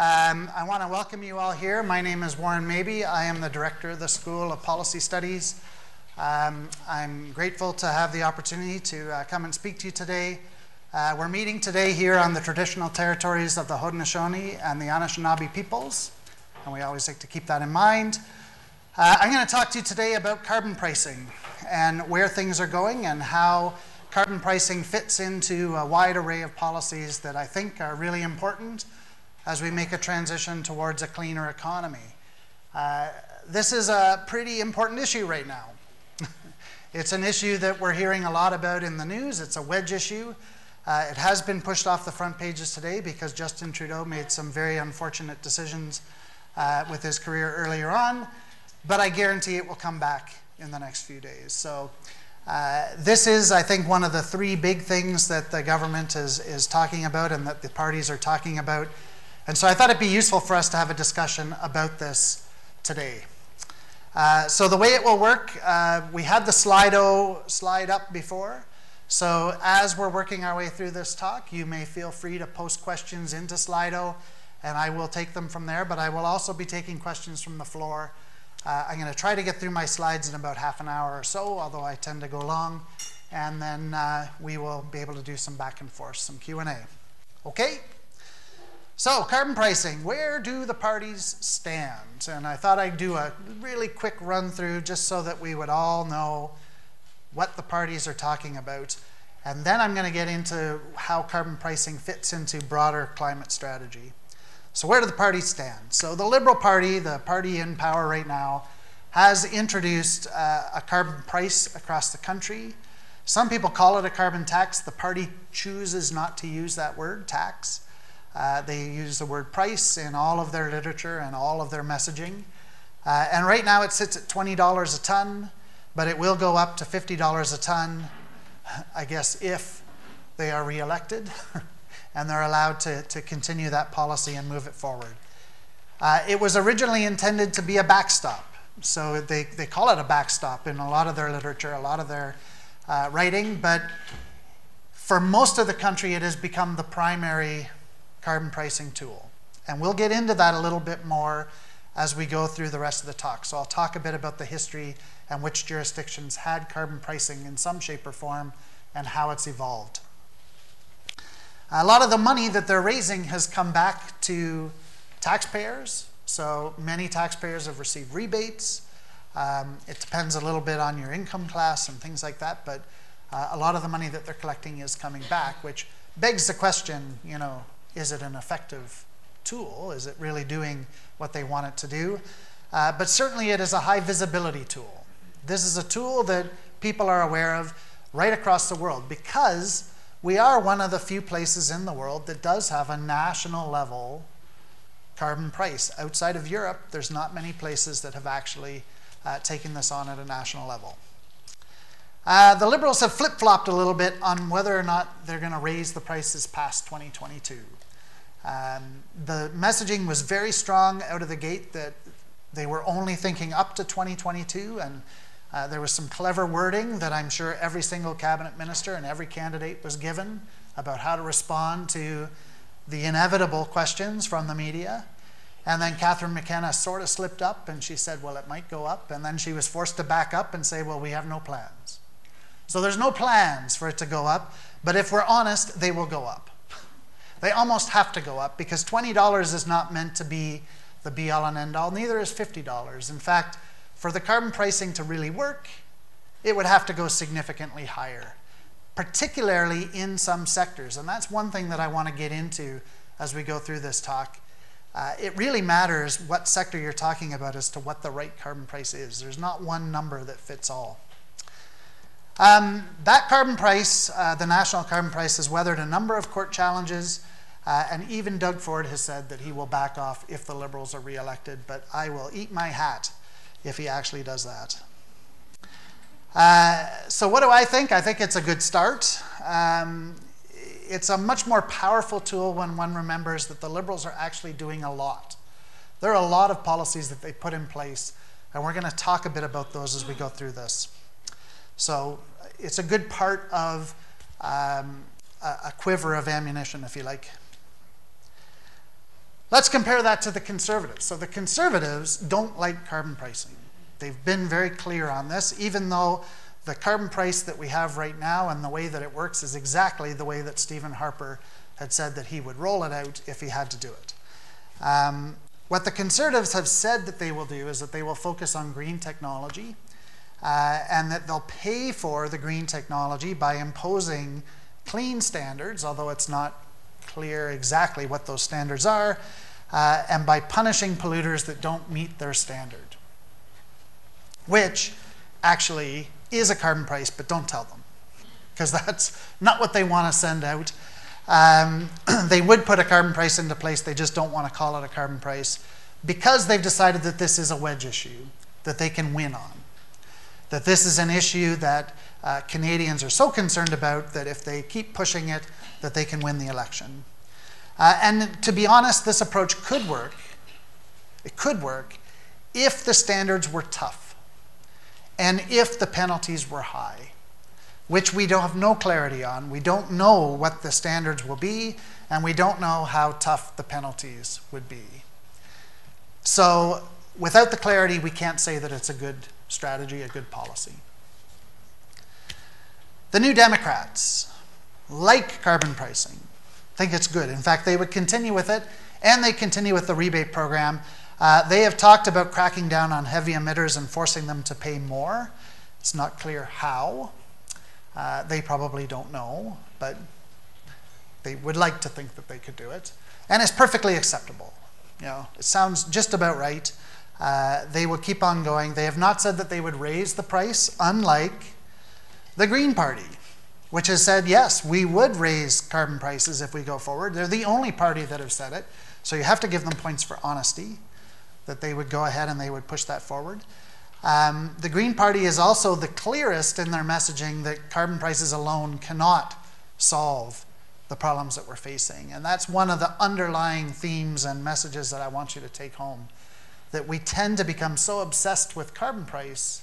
Um, I want to welcome you all here. My name is Warren Mabee. I am the director of the School of Policy Studies. Um, I'm grateful to have the opportunity to uh, come and speak to you today. Uh, we're meeting today here on the traditional territories of the Haudenosaunee and the Anishinaabe peoples, and we always like to keep that in mind. Uh, I'm going to talk to you today about carbon pricing and where things are going and how carbon pricing fits into a wide array of policies that I think are really important as we make a transition towards a cleaner economy. Uh, this is a pretty important issue right now. it's an issue that we're hearing a lot about in the news. It's a wedge issue. Uh, it has been pushed off the front pages today because Justin Trudeau made some very unfortunate decisions uh, with his career earlier on, but I guarantee it will come back in the next few days. So uh, this is, I think, one of the three big things that the government is, is talking about and that the parties are talking about. And so I thought it'd be useful for us to have a discussion about this today. Uh, so the way it will work, uh, we had the Slido slide up before. So as we're working our way through this talk, you may feel free to post questions into Slido, and I will take them from there, but I will also be taking questions from the floor uh, I'm going to try to get through my slides in about half an hour or so, although I tend to go long, and then uh, we will be able to do some back and forth, some Q&A. Okay? So, carbon pricing, where do the parties stand? And I thought I'd do a really quick run through just so that we would all know what the parties are talking about. And then I'm going to get into how carbon pricing fits into broader climate strategy. So, where do the parties stand? So, the Liberal Party, the party in power right now, has introduced uh, a carbon price across the country. Some people call it a carbon tax. The party chooses not to use that word, tax. Uh, they use the word price in all of their literature and all of their messaging. Uh, and right now it sits at $20 a ton, but it will go up to $50 a ton, I guess, if they are reelected. and they're allowed to, to continue that policy and move it forward. Uh, it was originally intended to be a backstop. So they, they call it a backstop in a lot of their literature, a lot of their uh, writing, but for most of the country, it has become the primary carbon pricing tool. And we'll get into that a little bit more as we go through the rest of the talk. So I'll talk a bit about the history and which jurisdictions had carbon pricing in some shape or form and how it's evolved. A lot of the money that they're raising has come back to taxpayers. So many taxpayers have received rebates. Um, it depends a little bit on your income class and things like that, but uh, a lot of the money that they're collecting is coming back, which begs the question, you know, is it an effective tool? Is it really doing what they want it to do? Uh, but certainly it is a high visibility tool. This is a tool that people are aware of right across the world because we are one of the few places in the world that does have a national level carbon price. Outside of Europe, there's not many places that have actually uh, taken this on at a national level. Uh, the Liberals have flip flopped a little bit on whether or not they're going to raise the prices past 2022. Um, the messaging was very strong out of the gate that they were only thinking up to 2022 and uh, there was some clever wording that I'm sure every single cabinet minister and every candidate was given about how to respond to the inevitable questions from the media. And then Catherine McKenna sort of slipped up and she said, well, it might go up. And then she was forced to back up and say, well, we have no plans. So there's no plans for it to go up. But if we're honest, they will go up. They almost have to go up because $20 is not meant to be the be all and end all. Neither is $50. In fact, for the carbon pricing to really work, it would have to go significantly higher, particularly in some sectors. And that's one thing that I want to get into as we go through this talk. Uh, it really matters what sector you're talking about as to what the right carbon price is. There's not one number that fits all. Um, that carbon price, uh, the national carbon price, has weathered a number of court challenges, uh, and even Doug Ford has said that he will back off if the Liberals are reelected, but I will eat my hat if he actually does that. Uh, so, what do I think? I think it's a good start. Um, it's a much more powerful tool when one remembers that the Liberals are actually doing a lot. There are a lot of policies that they put in place, and we're going to talk a bit about those as we go through this. So, it's a good part of um, a, a quiver of ammunition, if you like. Let's compare that to the conservatives. So the conservatives don't like carbon pricing. They've been very clear on this, even though the carbon price that we have right now and the way that it works is exactly the way that Stephen Harper had said that he would roll it out if he had to do it. Um, what the conservatives have said that they will do is that they will focus on green technology uh, and that they'll pay for the green technology by imposing clean standards, although it's not clear exactly what those standards are, uh, and by punishing polluters that don't meet their standard, which actually is a carbon price, but don't tell them, because that's not what they want to send out. Um, they would put a carbon price into place, they just don't want to call it a carbon price because they've decided that this is a wedge issue that they can win on. That this is an issue that uh, Canadians are so concerned about that if they keep pushing it, that they can win the election. Uh, and to be honest, this approach could work. It could work if the standards were tough and if the penalties were high, which we don't have no clarity on. We don't know what the standards will be, and we don't know how tough the penalties would be. So without the clarity, we can't say that it's a good strategy, a good policy. The New Democrats like carbon pricing, think it's good. In fact, they would continue with it, and they continue with the rebate program. Uh, they have talked about cracking down on heavy emitters and forcing them to pay more. It's not clear how. Uh, they probably don't know, but they would like to think that they could do it. And it's perfectly acceptable. You know, it sounds just about right. Uh, they will keep on going. They have not said that they would raise the price, unlike the Green Party, which has said, yes, we would raise carbon prices if we go forward. They're the only party that have said it. So you have to give them points for honesty, that they would go ahead and they would push that forward. Um, the Green Party is also the clearest in their messaging that carbon prices alone cannot solve the problems that we're facing. And that's one of the underlying themes and messages that I want you to take home. That we tend to become so obsessed with carbon price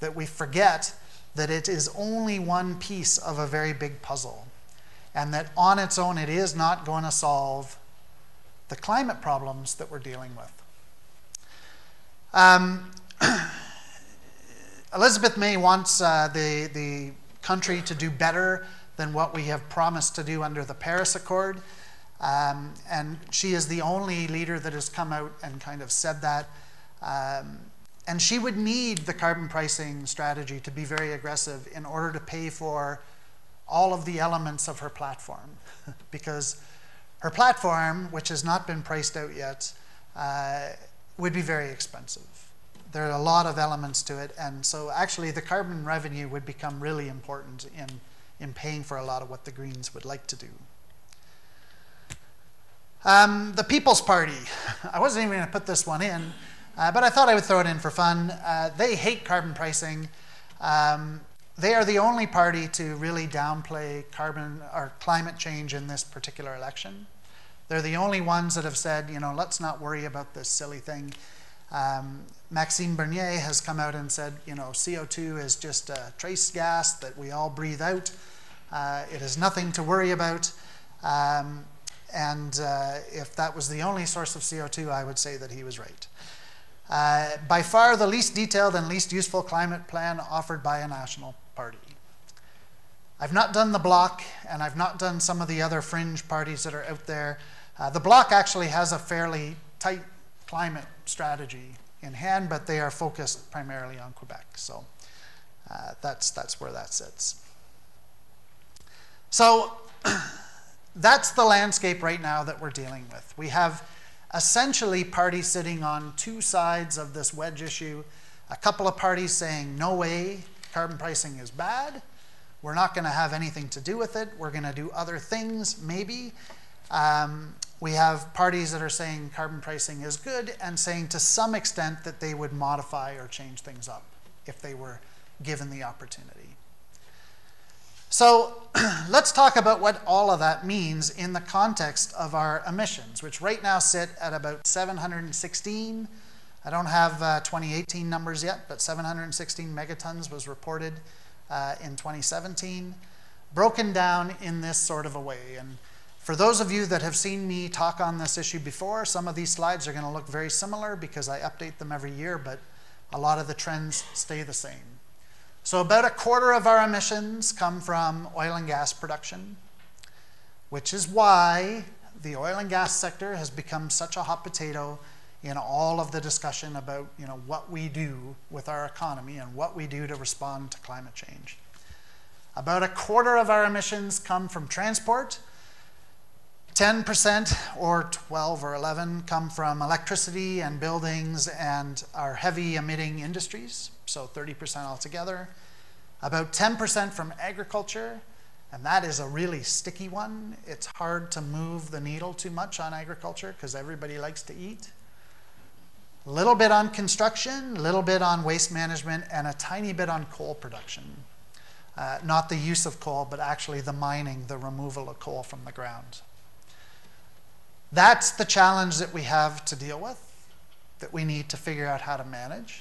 that we forget that it is only one piece of a very big puzzle. And that on its own, it is not going to solve the climate problems that we're dealing with. Um, Elizabeth May wants uh, the, the country to do better than what we have promised to do under the Paris Accord. Um, and she is the only leader that has come out and kind of said that. Um, and she would need the carbon pricing strategy to be very aggressive in order to pay for all of the elements of her platform. because her platform, which has not been priced out yet, uh, would be very expensive. There are a lot of elements to it, and so actually the carbon revenue would become really important in in paying for a lot of what the Greens would like to do. Um, the People's Party. I wasn't even going to put this one in, uh, but I thought I would throw it in for fun. Uh, they hate carbon pricing. Um, they are the only party to really downplay carbon or climate change in this particular election. They're the only ones that have said, you know, let's not worry about this silly thing. Um, Maxime Bernier has come out and said, you know, CO2 is just a trace gas that we all breathe out. Uh, it is nothing to worry about. Um, and uh, if that was the only source of CO2, I would say that he was right. Uh, by far the least detailed and least useful climate plan offered by a national party. I've not done the Bloc, and I've not done some of the other fringe parties that are out there. Uh, the Bloc actually has a fairly tight climate strategy in hand, but they are focused primarily on Quebec. So uh, that's, that's where that sits. So that's the landscape right now that we're dealing with. We have essentially parties sitting on two sides of this wedge issue. A couple of parties saying, no way, carbon pricing is bad. We're not going to have anything to do with it. We're going to do other things, maybe. Um, we have parties that are saying carbon pricing is good and saying to some extent that they would modify or change things up if they were given the opportunity. So let's talk about what all of that means in the context of our emissions, which right now sit at about 716. I don't have uh, 2018 numbers yet, but 716 megatons was reported uh, in 2017, broken down in this sort of a way. And For those of you that have seen me talk on this issue before, some of these slides are going to look very similar because I update them every year, but a lot of the trends stay the same. So, about a quarter of our emissions come from oil and gas production, which is why the oil and gas sector has become such a hot potato in all of the discussion about you know, what we do with our economy and what we do to respond to climate change. About a quarter of our emissions come from transport. 10% or 12 or 11 come from electricity and buildings and our heavy emitting industries, so 30% altogether. About 10% from agriculture, and that is a really sticky one. It's hard to move the needle too much on agriculture because everybody likes to eat. A little bit on construction, a little bit on waste management, and a tiny bit on coal production. Uh, not the use of coal, but actually the mining, the removal of coal from the ground. That's the challenge that we have to deal with, that we need to figure out how to manage.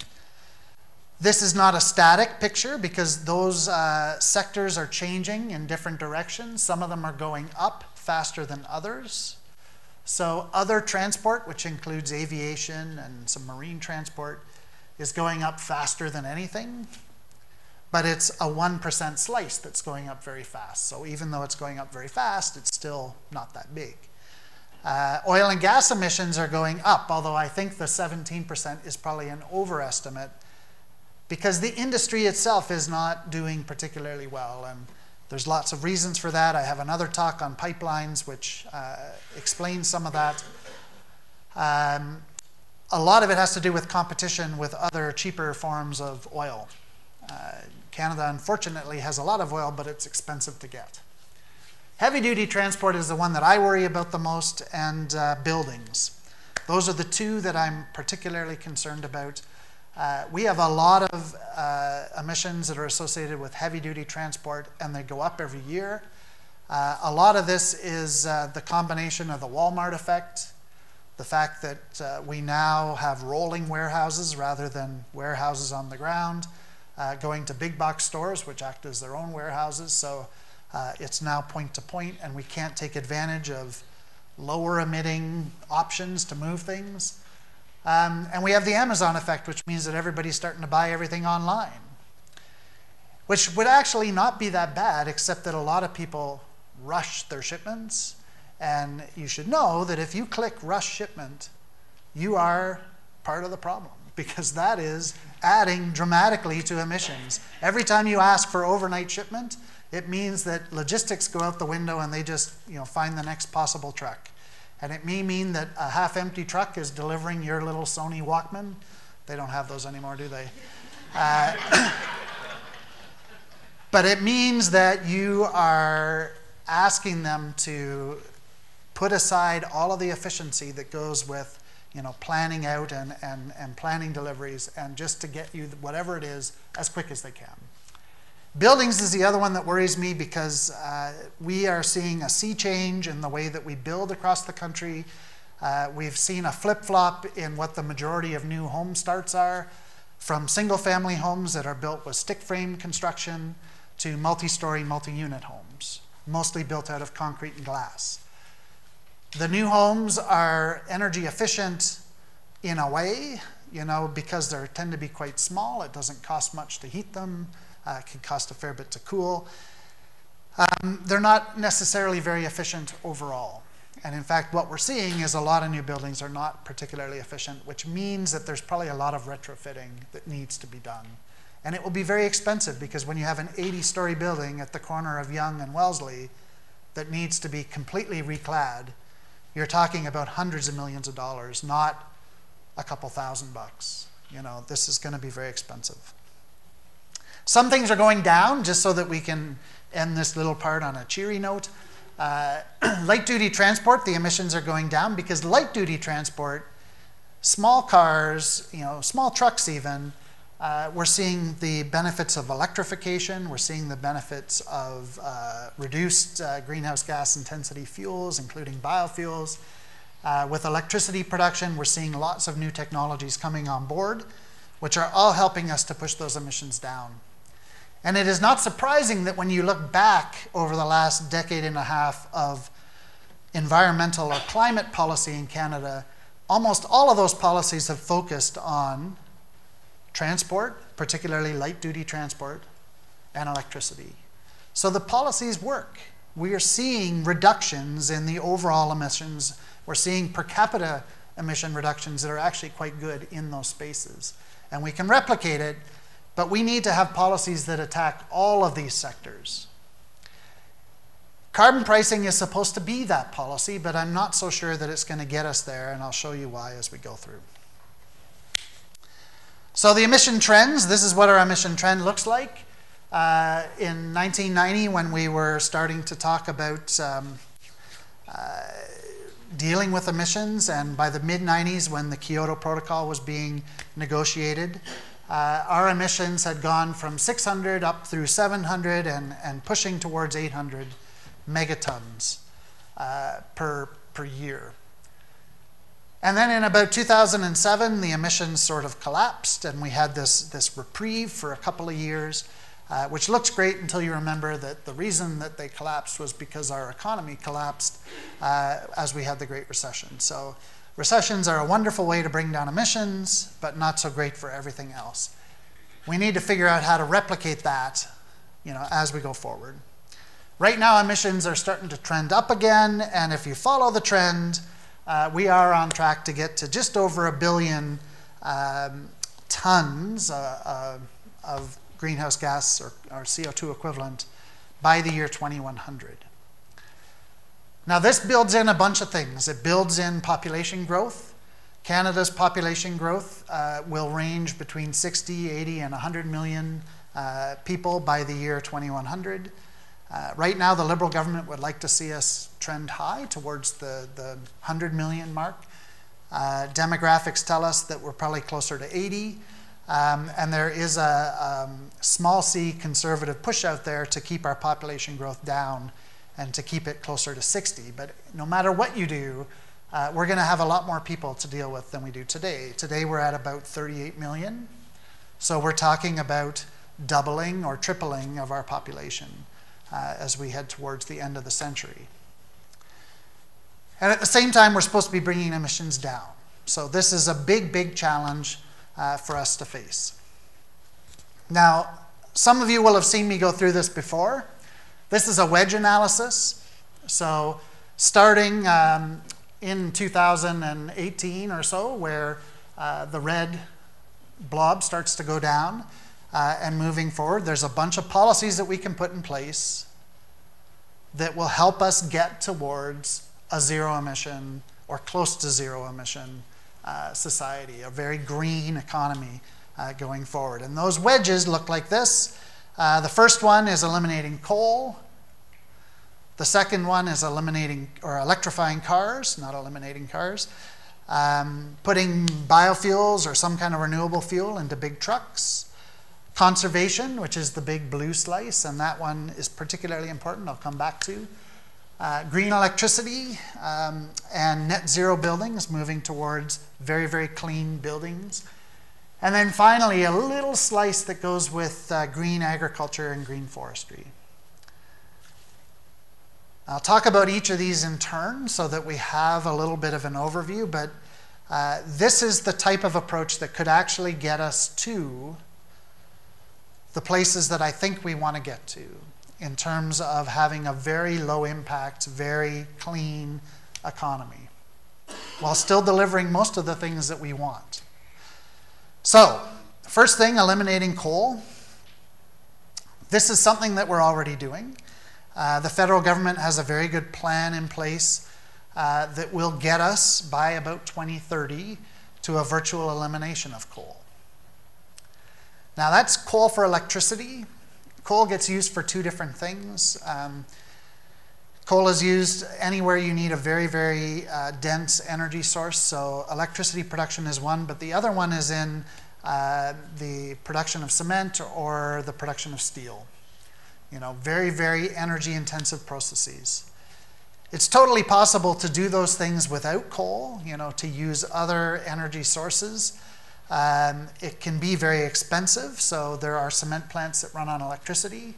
This is not a static picture because those uh, sectors are changing in different directions. Some of them are going up faster than others. So other transport, which includes aviation and some marine transport, is going up faster than anything. But it's a 1% slice that's going up very fast. So even though it's going up very fast, it's still not that big. Uh, oil and gas emissions are going up, although I think the 17% is probably an overestimate because the industry itself is not doing particularly well. And there's lots of reasons for that. I have another talk on pipelines which uh, explains some of that. Um, a lot of it has to do with competition with other cheaper forms of oil. Uh, Canada, unfortunately, has a lot of oil, but it's expensive to get. Heavy duty transport is the one that I worry about the most, and uh, buildings. Those are the two that I'm particularly concerned about. Uh, we have a lot of uh, emissions that are associated with heavy duty transport, and they go up every year. Uh, a lot of this is uh, the combination of the Walmart effect, the fact that uh, we now have rolling warehouses rather than warehouses on the ground, going to big box stores, which act as their own warehouses. So it's now point to point, and we can't take advantage of lower emitting options to move things. Um, and we have the Amazon effect, which means that everybody's starting to buy everything online, which would actually not be that bad, except that a lot of people rush their shipments. And you should know that if you click rush shipment, you are part of the problem because that is adding dramatically to emissions. Every time you ask for overnight shipment, it means that logistics go out the window and they just you know, find the next possible truck. And it may mean that a half empty truck is delivering your little Sony Walkman. They don't have those anymore, do they? Uh, but it means that you are asking them to put aside all of the efficiency that goes with you know, planning out and, and, and planning deliveries and just to get you whatever it is as quick as they can. Buildings is the other one that worries me because uh, we are seeing a sea change in the way that we build across the country. Uh, we've seen a flip flop in what the majority of new home starts are from single family homes that are built with stick frame construction to multi story, multi unit homes, mostly built out of concrete and glass. The new homes are energy efficient in a way, you know, because they tend to be quite small. It doesn't cost much to heat them. Uh, can cost a fair bit to cool. Um, they're not necessarily very efficient overall. And in fact, what we're seeing is a lot of new buildings are not particularly efficient, which means that there's probably a lot of retrofitting that needs to be done. And it will be very expensive because when you have an 80 story building at the corner of Yonge and Wellesley that needs to be completely reclad, you're talking about hundreds of millions of dollars, not a couple thousand bucks. You know, this is going to be very expensive. Some things are going down just so that we can end this little part on a cheery note. Uh, light duty transport, the emissions are going down because light duty transport, small cars, you know, small trucks even, uh, we're seeing the benefits of electrification. We're seeing the benefits of uh, reduced uh, greenhouse gas intensity fuels, including biofuels. Uh, with electricity production, we're seeing lots of new technologies coming on board, which are all helping us to push those emissions down. And it is not surprising that when you look back over the last decade and a half of environmental or climate policy in Canada, almost all of those policies have focused on transport, particularly light duty transport, and electricity. So the policies work. We are seeing reductions in the overall emissions. We're seeing per capita emission reductions that are actually quite good in those spaces. And we can replicate it, but we need to have policies that attack all of these sectors. Carbon pricing is supposed to be that policy, but I'm not so sure that it's going to get us there, and I'll show you why as we go through. So the emission trends, this is what our emission trend looks like. Uh, in 1990, when we were starting to talk about um, uh, dealing with emissions, and by the mid-90s, when the Kyoto Protocol was being negotiated, uh, our emissions had gone from 600 up through 700 and, and pushing towards 800 megatons uh, per, per year. And then in about 2007, the emissions sort of collapsed, and we had this, this reprieve for a couple of years, uh, which looks great until you remember that the reason that they collapsed was because our economy collapsed uh, as we had the Great Recession. So recessions are a wonderful way to bring down emissions, but not so great for everything else. We need to figure out how to replicate that you know, as we go forward. Right now, emissions are starting to trend up again, and if you follow the trend, uh, we are on track to get to just over a billion um, tons uh, uh, of greenhouse gas or, or, CO2 equivalent by the year 2100. Now, this builds in a bunch of things. It builds in population growth. Canada's population growth uh, will range between 60, 80, and 100 million uh, people by the year 2100. Uh, right now, the Liberal government would like to see us trend high towards the, the 100 million mark. Uh, demographics tell us that we're probably closer to 80. Um, and there is a um, small c conservative push out there to keep our population growth down and to keep it closer to 60. But no matter what you do, uh, we're going to have a lot more people to deal with than we do today. Today we're at about 38 million. So we're talking about doubling or tripling of our population uh, as we head towards the end of the century. And at the same time, we're supposed to be bringing emissions down. So this is a big, big challenge uh, for us to face. Now, some of you will have seen me go through this before. This is a wedge analysis. So starting um, in 2018 or so, where uh, the red blob starts to go down, uh, and moving forward, there's a bunch of policies that we can put in place that will help us get towards a zero emission or close to zero emission uh, society, a very green economy uh, going forward. And those wedges look like this. Uh, the first one is eliminating coal. The second one is eliminating or electrifying cars, not eliminating cars. Um, putting biofuels or some kind of renewable fuel into big trucks. Conservation, which is the big blue slice, and that one is particularly important, I'll come back to. Uh, green electricity um, and net zero buildings, moving towards very, very clean buildings. And then finally, a little slice that goes with uh, green agriculture and green forestry. I'll talk about each of these in turn so that we have a little bit of an overview, but uh, this is the type of approach that could actually get us to the places that I think we want to get to in terms of having a very low impact, very clean economy while still delivering most of the things that we want. So, first thing, eliminating coal. This is something that we're already doing. Uh, the federal government has a very good plan in place uh, that will get us by about 2030 to a virtual elimination of coal. Now that's coal for electricity. Coal gets used for two different things. Um, coal is used anywhere you need a very, very uh, dense energy source. So electricity production is one, but the other one is in uh, the production of cement or the production of steel. You know, very, very energy intensive processes. It's totally possible to do those things without coal, you know, to use other energy sources. Um, it can be very expensive, so there are cement plants that run on electricity.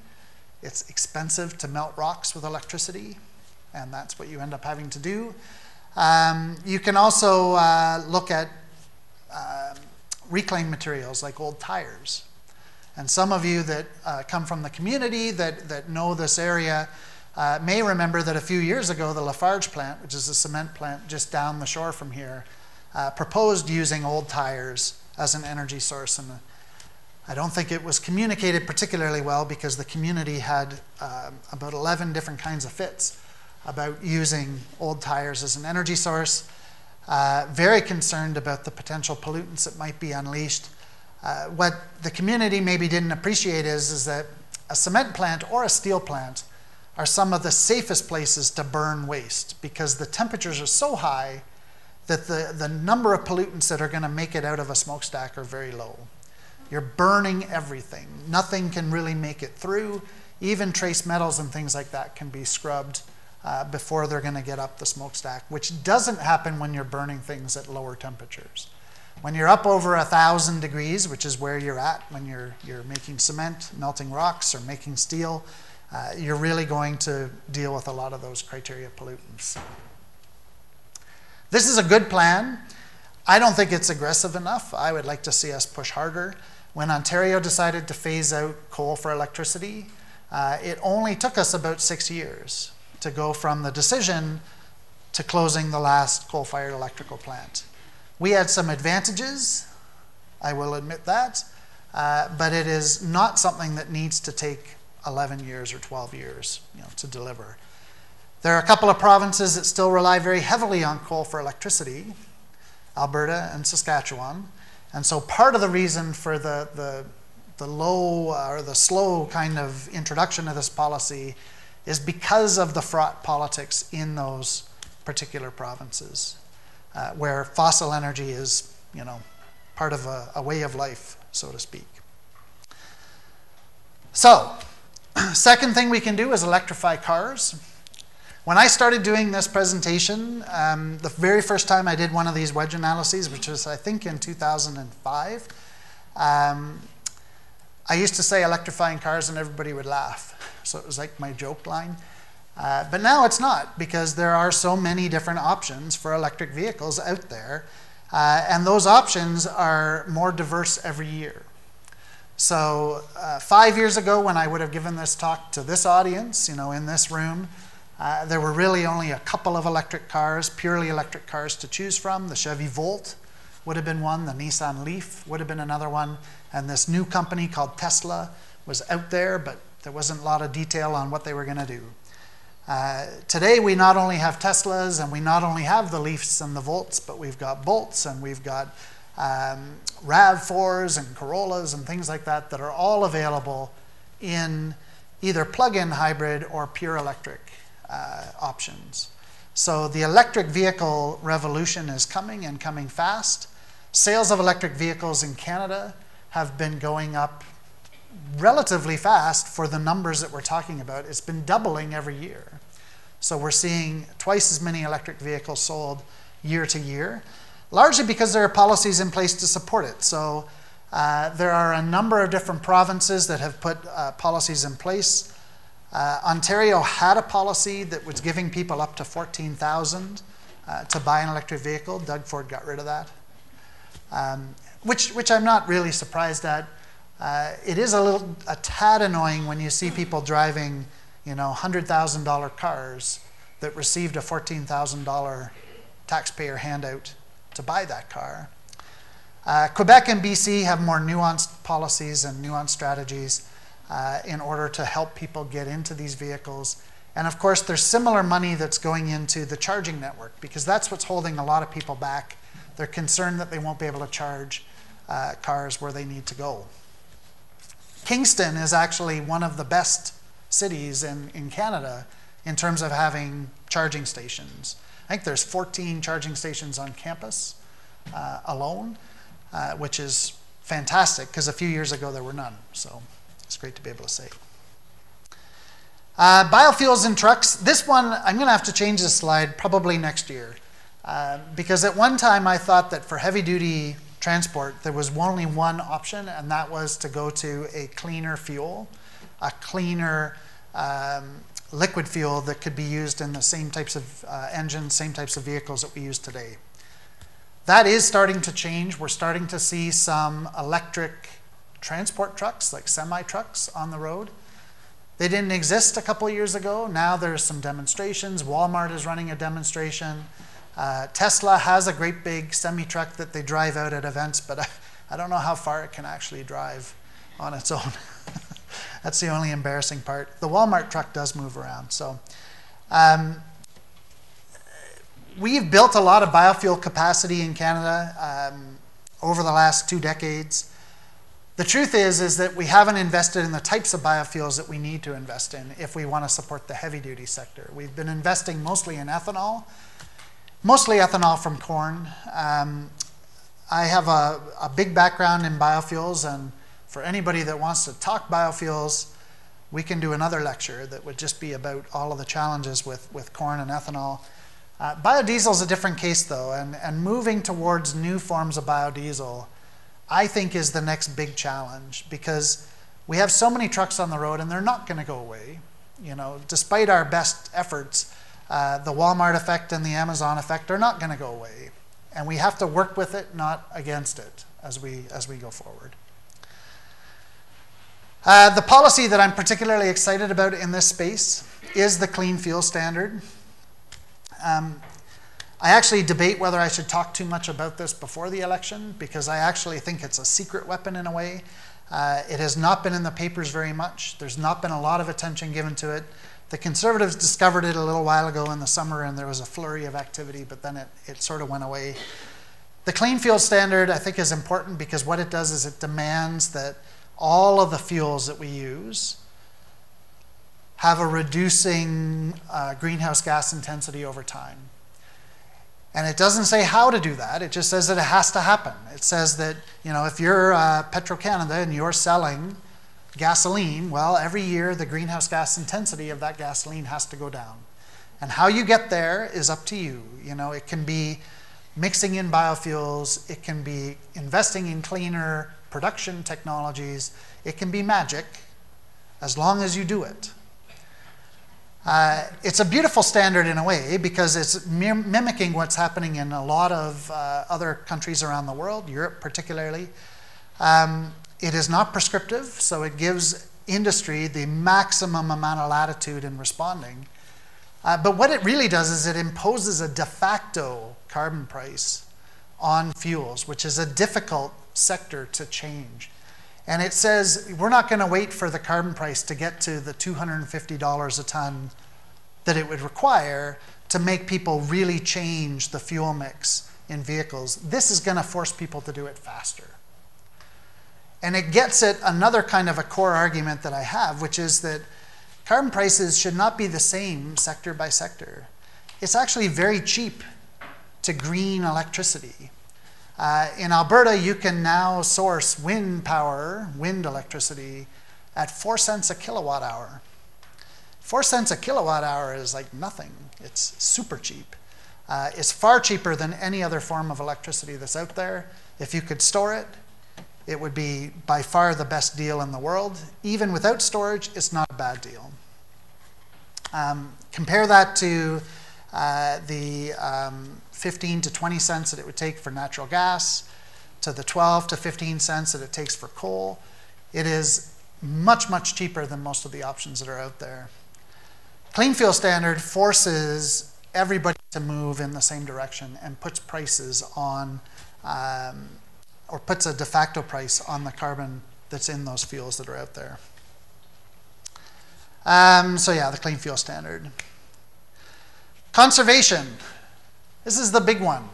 It's expensive to melt rocks with electricity. and that's what you end up having to do. Um, you can also uh, look at uh, reclaimed materials like old tires. And some of you that uh, come from the community that, that know this area uh, may remember that a few years ago, the Lafarge plant, which is a cement plant just down the shore from here, uh, proposed using old tires as an energy source. And I don't think it was communicated particularly well because the community had uh, about 11 different kinds of fits about using old tires as an energy source. Uh, very concerned about the potential pollutants that might be unleashed. Uh, what the community maybe didn't appreciate is, is that a cement plant or a steel plant are some of the safest places to burn waste because the temperatures are so high that the, the number of pollutants that are going to make it out of a smokestack are very low. You're burning everything. Nothing can really make it through. Even trace metals and things like that can be scrubbed uh, before they're going to get up the smokestack, which doesn't happen when you're burning things at lower temperatures. When you're up over a thousand degrees, which is where you're at when you're, you're making cement, melting rocks, or making steel, uh, you're really going to deal with a lot of those criteria pollutants. This is a good plan. I don't think it's aggressive enough. I would like to see us push harder. When Ontario decided to phase out coal for electricity, uh, it only took us about six years to go from the decision to closing the last coal fired electrical plant. We had some advantages, I will admit that, uh, but it is not something that needs to take 11 years or 12 years you know, to deliver. There are a couple of provinces that still rely very heavily on coal for electricity, Alberta and Saskatchewan. And so part of the reason for the, the, the low or the slow kind of introduction of this policy is because of the fraught politics in those particular provinces, uh, where fossil energy is, you know, part of a, a way of life, so to speak. So, second thing we can do is electrify cars. When I started doing this presentation, um, the very first time I did one of these wedge analyses, which was I think in 2005, um, I used to say electrifying cars and everybody would laugh. So it was like my joke line. Uh, but now it's not because there are so many different options for electric vehicles out there. Uh, and those options are more diverse every year. So uh, five years ago, when I would have given this talk to this audience, you know, in this room, uh, there were really only a couple of electric cars, purely electric cars to choose from. The Chevy Volt would have been one, the Nissan Leaf would have been another one, and this new company called Tesla was out there, but there wasn't a lot of detail on what they were going to do. Uh, today, we not only have Teslas and we not only have the Leafs and the Volts, but we've got Bolts and we've got um, RAV4s and Corollas and things like that that are all available in either plug-in hybrid or pure electric uh, options. So the electric vehicle revolution is coming and coming fast. Sales of electric vehicles in Canada have been going up relatively fast for the numbers that we're talking about. It's been doubling every year. So we're seeing twice as many electric vehicles sold year to year largely because there are policies in place to support it. So uh, there are a number of different provinces that have put uh, policies in place. Uh, Ontario had a policy that was giving people up to 14,000 uh, to buy an electric vehicle. Doug Ford got rid of that, um, which, which I'm not really surprised at. Uh, it is a little a tad annoying when you see people driving, you know, $100,000 cars that received a $14,000 taxpayer handout to buy that car. Uh, Quebec and BC have more nuanced policies and nuanced strategies uh, in order to help people get into these vehicles. And of course, there's similar money that's going into the charging network because that's what's holding a lot of people back. They're concerned that they won't be able to charge uh, cars where they need to go. Kingston is actually one of the best cities in, in Canada in terms of having charging stations. I think there's 14 charging stations on campus uh, alone, uh, which is fantastic because a few years ago there were none. So it's great to be able to say. Uh, biofuels in trucks. This one, I'm going to have to change this slide probably next year. Uh, because at one time I thought that for heavy duty transport, there was only one option, and that was to go to a cleaner fuel, a cleaner um, liquid fuel that could be used in the same types of uh, engines, same types of vehicles that we use today. That is starting to change. We're starting to see some electric transport trucks, like semi trucks, on the road. They didn't exist a couple years ago. Now there's some demonstrations. Walmart is running a demonstration. Uh, Tesla has a great big semi truck that they drive out at events, but I, I don't know how far it can actually drive on its own. That's the only embarrassing part. The Walmart truck does move around. So um, we've built a lot of biofuel capacity in Canada um, over the last two decades. The truth is, is that we haven't invested in the types of biofuels that we need to invest in if we want to support the heavy duty sector. We've been investing mostly in ethanol, mostly ethanol from corn. Um, I have a, a big background in biofuels, and for anybody that wants to talk biofuels, we can do another lecture that would just be about all of the challenges with, with corn and ethanol. Uh, biodiesel is a different case, though, and, and moving towards new forms of biodiesel I think is the next big challenge because we have so many trucks on the road and they're not going to go away. You know, despite our best efforts, uh, the Walmart effect and the Amazon effect are not going to go away. And we have to work with it, not against it, as we, as we go forward. Uh, the policy that I'm particularly excited about in this space is the Clean Fuel Standard. Um, I actually debate whether I should talk too much about this before the election because I actually think it's a secret weapon in a way. Uh, it has not been in the papers very much. There's not been a lot of attention given to it. The Conservatives discovered it a little while ago in the summer and there was a flurry of activity, but then it, it sort of went away. The Clean Fuel Standard, I think, is important because what it does is it demands that all of the fuels that we use have a reducing uh, greenhouse gas intensity over time. And it doesn't say how to do that. It just says that it has to happen. It says that, you know, if you're uh, Petro-Canada and you're selling gasoline, well, every year the greenhouse gas intensity of that gasoline has to go down. And how you get there is up to you. You know, it can be mixing in biofuels, it can be investing in cleaner production technologies, it can be magic as long as you do it. Uh, it's a beautiful standard in a way because it's mimicking what's happening in a lot of uh, other countries around the world, Europe particularly. Um, it is not prescriptive, so it gives industry the maximum amount of latitude in responding. Uh, but what it really does is it imposes a de facto carbon price on fuels, which is a difficult sector to change. And it says we're not going to wait for the carbon price to get to the $250 a ton that it would require to make people really change the fuel mix in vehicles. This is going to force people to do it faster. And it gets at another kind of a core argument that I have, which is that carbon prices should not be the same sector by sector. It's actually very cheap to green electricity. Uh, in Alberta, you can now source wind power, wind electricity, at four cents a kilowatt hour. Four cents a kilowatt hour is like nothing. It's super cheap. Uh, it's far cheaper than any other form of electricity that's out there. If you could store it, it would be by far the best deal in the world. Even without storage, it's not a bad deal. Um, compare that to uh, the um, 15 to 20 cents that it would take for natural gas, to the 12 to 15 cents that it takes for coal. It is much, much cheaper than most of the options that are out there. Clean Fuel Standard forces everybody to move in the same direction and puts prices on, um, or puts a de facto price on the carbon that's in those fuels that are out there. Um, so yeah, the Clean Fuel Standard. Conservation. This is the big one.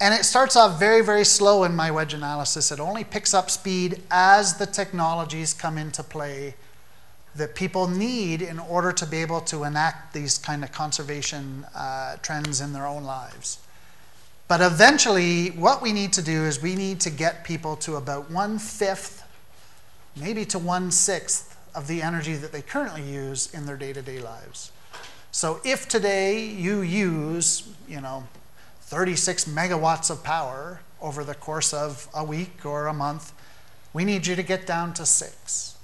And it starts off very, very slow in my wedge analysis. It only picks up speed as the technologies come into play that people need in order to be able to enact these kind of conservation uh, trends in their own lives. But eventually, what we need to do is we need to get people to about one fifth, maybe to one sixth of the energy that they currently use in their day to day lives. So if today you use, you know, 36 megawatts of power over the course of a week or a month, we need you to get down to six.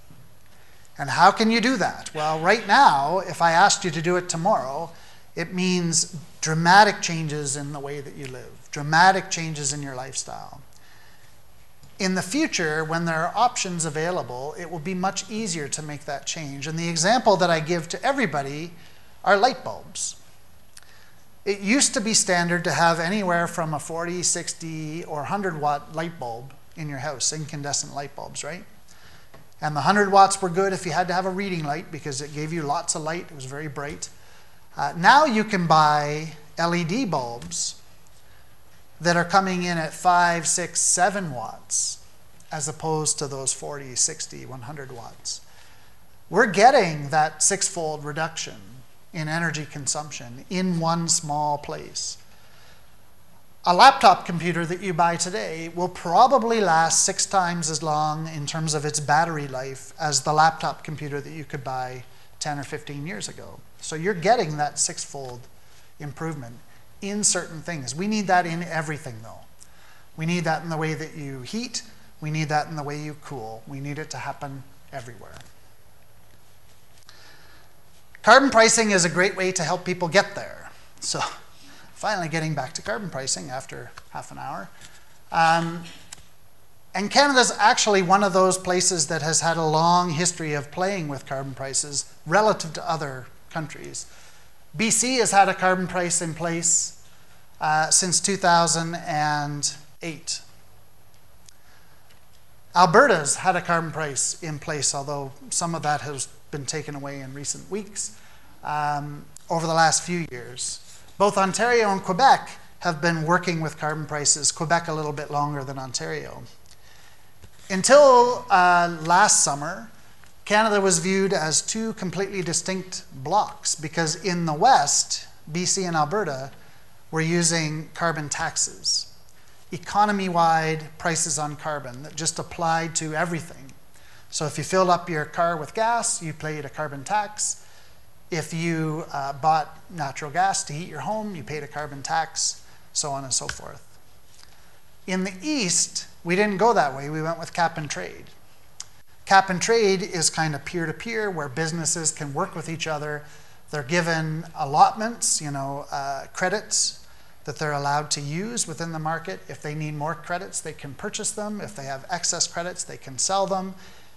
And how can you do that? Well, right now, if I asked you to do it tomorrow, it means dramatic changes in the way that you live, dramatic changes in your lifestyle. In the future, when there are options available, it will be much easier to make that change. And the example that I give to everybody are light bulbs. It used to be standard to have anywhere from a 40, 60, or 100 watt light bulb in your house, incandescent light bulbs, right? And the 100 watts were good if you had to have a reading light because it gave you lots of light, it was very bright. Uh, now you can buy LED bulbs that are coming in at 5, 6, 7 watts as opposed to those 40, 60, 100 watts. We're getting that six fold reduction in energy consumption in one small place. A laptop computer that you buy today will probably last six times as long in terms of its battery life as the laptop computer that you could buy 10 or 15 years ago. So you're getting that six-fold improvement in certain things. We need that in everything, though. We need that in the way that you heat. We need that in the way you cool. We need it to happen everywhere. Carbon pricing is a great way to help people get there. So finally getting back to carbon pricing after half an hour. Um, and Canada's actually one of those places that has had a long history of playing with carbon prices relative to other countries. BC has had a carbon price in place uh, since 2008. Alberta's had a carbon price in place, although some of that has been taken away in recent weeks um, over the last few years. Both Ontario and Quebec have been working with carbon prices, Quebec a little bit longer than Ontario. Until uh, last summer, Canada was viewed as two completely distinct blocks because in the West, BC and Alberta were using carbon taxes, economy wide prices on carbon that just applied to everything. So if you filled up your car with gas, you paid a carbon tax. If you uh, bought natural gas to heat your home, you paid a carbon tax, so on and so forth. In the East, we didn't go that way. We went with cap and trade. Cap and trade is kind of peer to peer where businesses can work with each other. They're given allotments, you know, uh, credits that they're allowed to use within the market. If they need more credits, they can purchase them. If they have excess credits, they can sell them.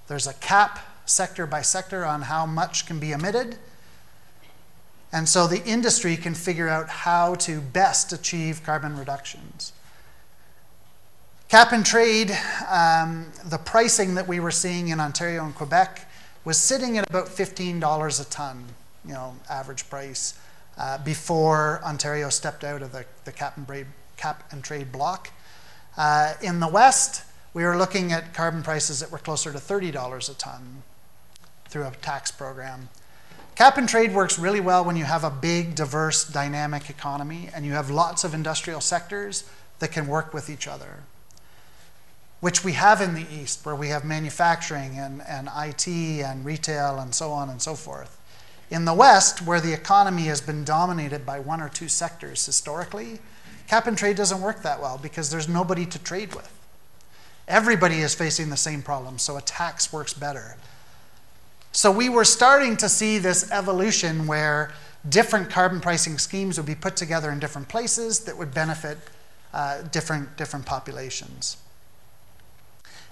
There's a cap sector by sector on how much can be emitted. And so the industry can figure out how to best achieve carbon reductions. Cap and trade, um, the pricing that we were seeing in Ontario and Quebec was sitting at about $15 a ton, you know, average price, uh, before Ontario stepped out of the, the cap, and trade, cap and trade block. Uh, in the West, we were looking at carbon prices that were closer to $30 a ton through a tax program. Cap and trade works really well when you have a big, diverse, dynamic economy and you have lots of industrial sectors that can work with each other, which we have in the East, where we have manufacturing and, and IT and retail and so on and so forth. In the West, where the economy has been dominated by one or two sectors historically, cap and trade doesn't work that well because there's nobody to trade with. Everybody is facing the same problem, so a tax works better. So we were starting to see this evolution where different carbon pricing schemes would be put together in different places that would benefit uh, different, different populations.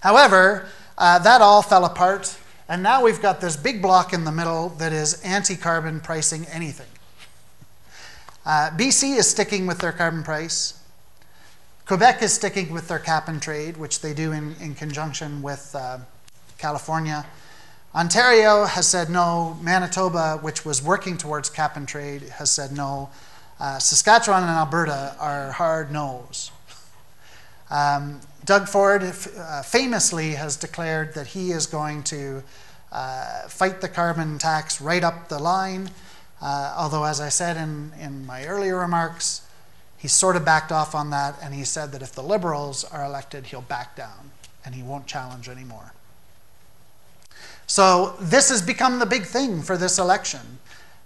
However, uh, that all fell apart, and now we've got this big block in the middle that is anti-carbon pricing anything. Uh, BC is sticking with their carbon price. Quebec is sticking with their cap and trade, which they do in, in conjunction with uh, California. Ontario has said no. Manitoba, which was working towards cap and trade, has said no. Uh, Saskatchewan and Alberta are hard no's. Um, Doug Ford uh, famously has declared that he is going to uh, fight the carbon tax right up the line. Uh, although, as I said in, in my earlier remarks, he sort of backed off on that and he said that if the Liberals are elected, he'll back down and he won't challenge anymore. So this has become the big thing for this election,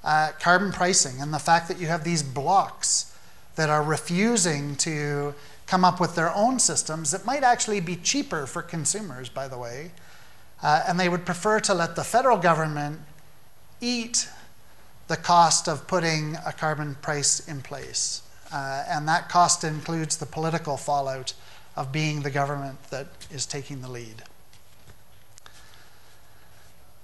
uh, carbon pricing and the fact that you have these blocks that are refusing to come up with their own systems that might actually be cheaper for consumers, by the way, Uh, and they would prefer to let the federal government eat the cost of putting a carbon price in place. Uh, and that cost includes the political fallout of being the government that is taking the lead.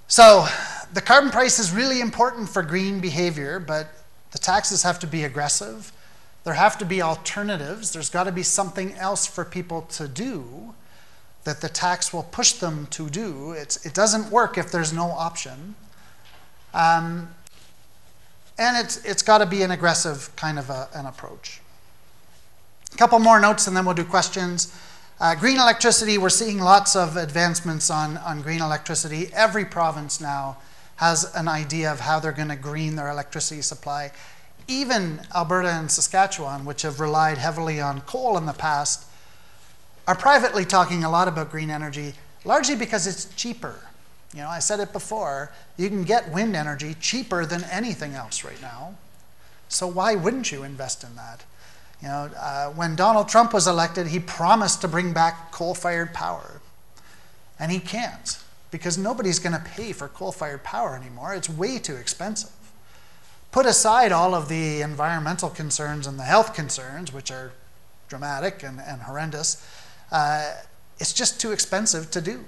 So, the carbon price is really important for green behavior, but the taxes have to be aggressive. There have to be alternatives. There's got to be something else for people to do that the tax will push them to do. It's, it doesn't work if there's no option. Um, and it's, it's got to be an aggressive kind of a, an approach. A couple more notes and then we'll do questions. Uh, green electricity, we're seeing lots of advancements on, on green electricity. Every province now has an idea of how they're going to green their electricity supply. Even Alberta and Saskatchewan, which have relied heavily on coal in the past, are privately talking a lot about green energy, largely because it's cheaper. You know, I said it before, you can get wind energy cheaper than anything else right now. So why wouldn't you invest in that? You know, uh, when Donald Trump was elected, he promised to bring back coal-fired power. And he can't, because nobody's going to pay for coal-fired power anymore. It's way too expensive. Put aside all of the environmental concerns and the health concerns, which are dramatic and, and horrendous, uh, it's just too expensive to do.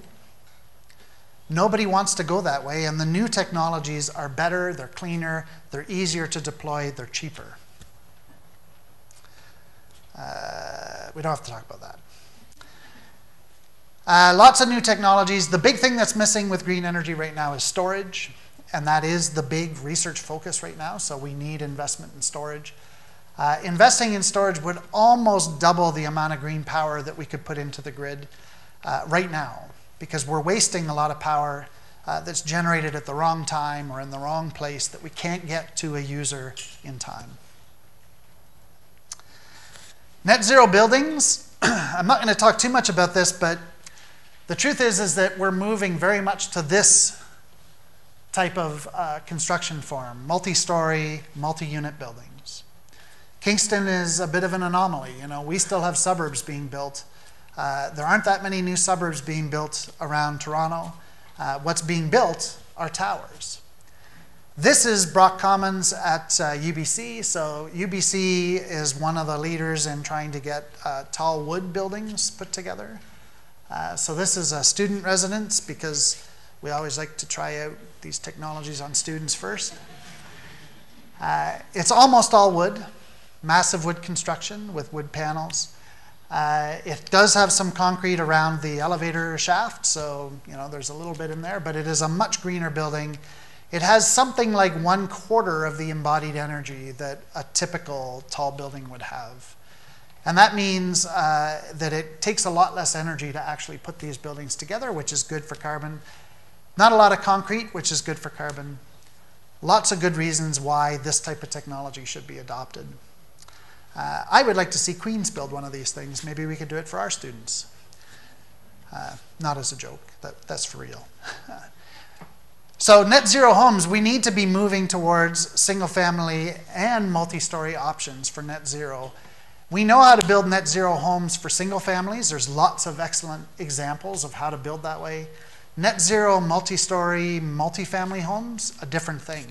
Nobody wants to go that way, and the new technologies are better, they're cleaner, they're easier to deploy, they're cheaper. Uh, we don't have to talk about that. Uh, lots of new technologies. The big thing that's missing with green energy right now is storage, and that is the big research focus right now, so we need investment in storage. Uh, investing in storage would almost double the amount of green power that we could put into the grid uh, right now because we're wasting a lot of power uh, that's generated at the wrong time or in the wrong place that we can't get to a user in time. Net zero buildings, I'm not going to talk too much about this, but the truth is, is that we're moving very much to this type of uh, construction form, multi-story, multi-unit buildings. Kingston is a bit of an anomaly. You know, we still have suburbs being built uh, there aren't that many new suburbs being built around Toronto. Uh, what's being built are towers. This is Brock Commons at uh, UBC. So UBC is one of the leaders in trying to get uh, tall wood buildings put together. Uh, so this is a student residence because we always like to try out these technologies on students first. it's almost all wood, massive wood construction with wood panels. Uh, it does have some concrete around the elevator shaft, so you know there's a little bit in there, but it is a much greener building. It has something like one quarter of the embodied energy that a typical tall building would have. And that means uh, that it takes a lot less energy to actually put these buildings together, which is good for carbon. Not a lot of concrete, which is good for carbon. Lots of good reasons why this type of technology should be adopted. Uh, I would like to see Queens build one of these things. Maybe we could do it for our students. Uh, not as a joke, that, that's for real. so net zero homes, we need to be moving towards single family and multi-story options for net zero. We know how to build net zero homes for single families. There's lots of excellent examples of how to build that way. Net zero multi-story, multi-family homes, a different thing.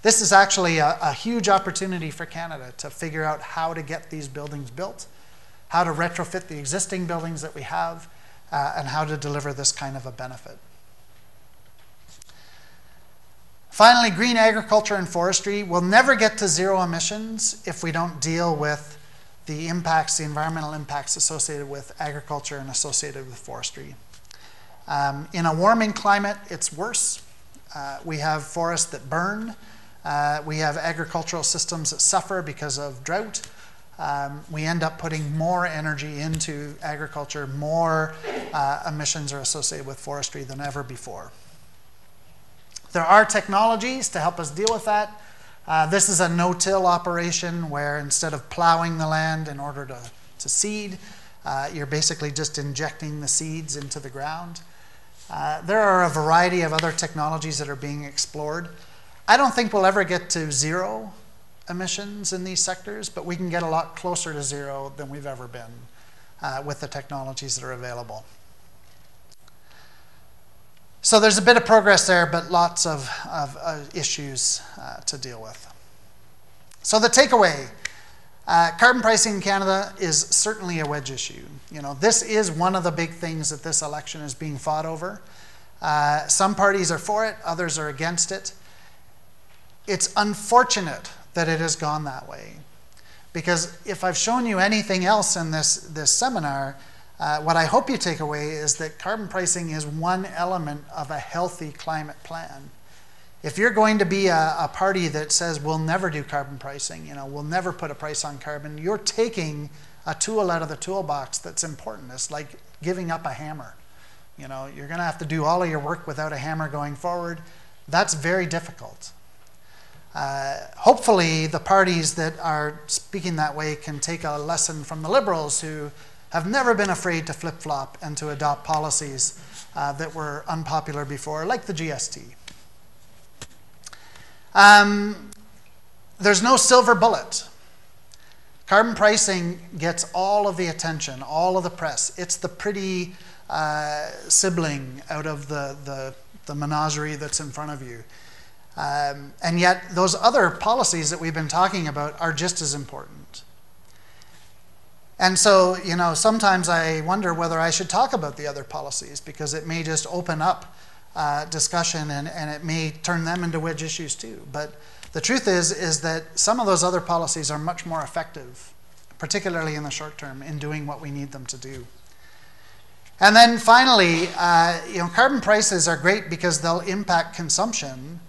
This is actually a, a, huge opportunity for Canada to figure out how to get these buildings built, how to retrofit the existing buildings that we have, uh, and how to deliver this kind of a benefit. Finally, green agriculture and forestry will never get to zero emissions if we don't deal with the impacts, the environmental impacts associated with agriculture and associated with forestry. Um, in a warming climate, it's worse. Uh, we have forests that burn, uh, we have agricultural systems that suffer because of drought. Um, we end up putting more energy into agriculture, more uh, emissions are associated with forestry than ever before. There are technologies to help us deal with that. Uh, this is a no-till operation where instead of plowing the land in order to, to seed, uh, you're basically just injecting the seeds into the ground. Uh, there are a variety of other technologies that are being explored. I don't think we'll ever get to zero emissions in these sectors, but we can get a lot closer to zero than we've ever been uh, with the technologies that are available. So there's a bit of progress there, but lots of, of uh, issues uh, to deal with. So the takeaway, uh, carbon pricing in Canada is certainly a wedge issue. You know, this is one of the big things that this election is being fought over. Uh, some parties are for it, others are against it. It's unfortunate that it has gone that way. Because if I've shown you anything else in this, this seminar, uh, what I hope you take away is that carbon pricing is one element of a healthy climate plan. If you're going to be a, a, party that says we'll never do carbon pricing, you know, we'll never put a price on carbon, you're taking a tool out of the toolbox that's important. It's like giving up a hammer. You know, you're going to have to do all of your work without a hammer going forward. That's very difficult. Uh, hopefully, the parties that are speaking that way can take a lesson from the Liberals who have never been afraid to flip flop and to adopt policies uh, that were unpopular before, like the GST. Um, there's no silver bullet. Carbon pricing gets all of the attention, all of the press. It's the pretty uh, sibling out of the, the, the, menagerie that's in front of you. Um, and yet, those other policies that we've been talking about are just as important. And so, you know, sometimes I wonder whether I should talk about the other policies because it may just open up uh, discussion and, and it may turn them into wedge issues too. But the truth is, is that some of those other policies are much more effective, particularly in the short term, in doing what we need them to do. And then finally, uh, you know, carbon prices are great because they'll impact consumption,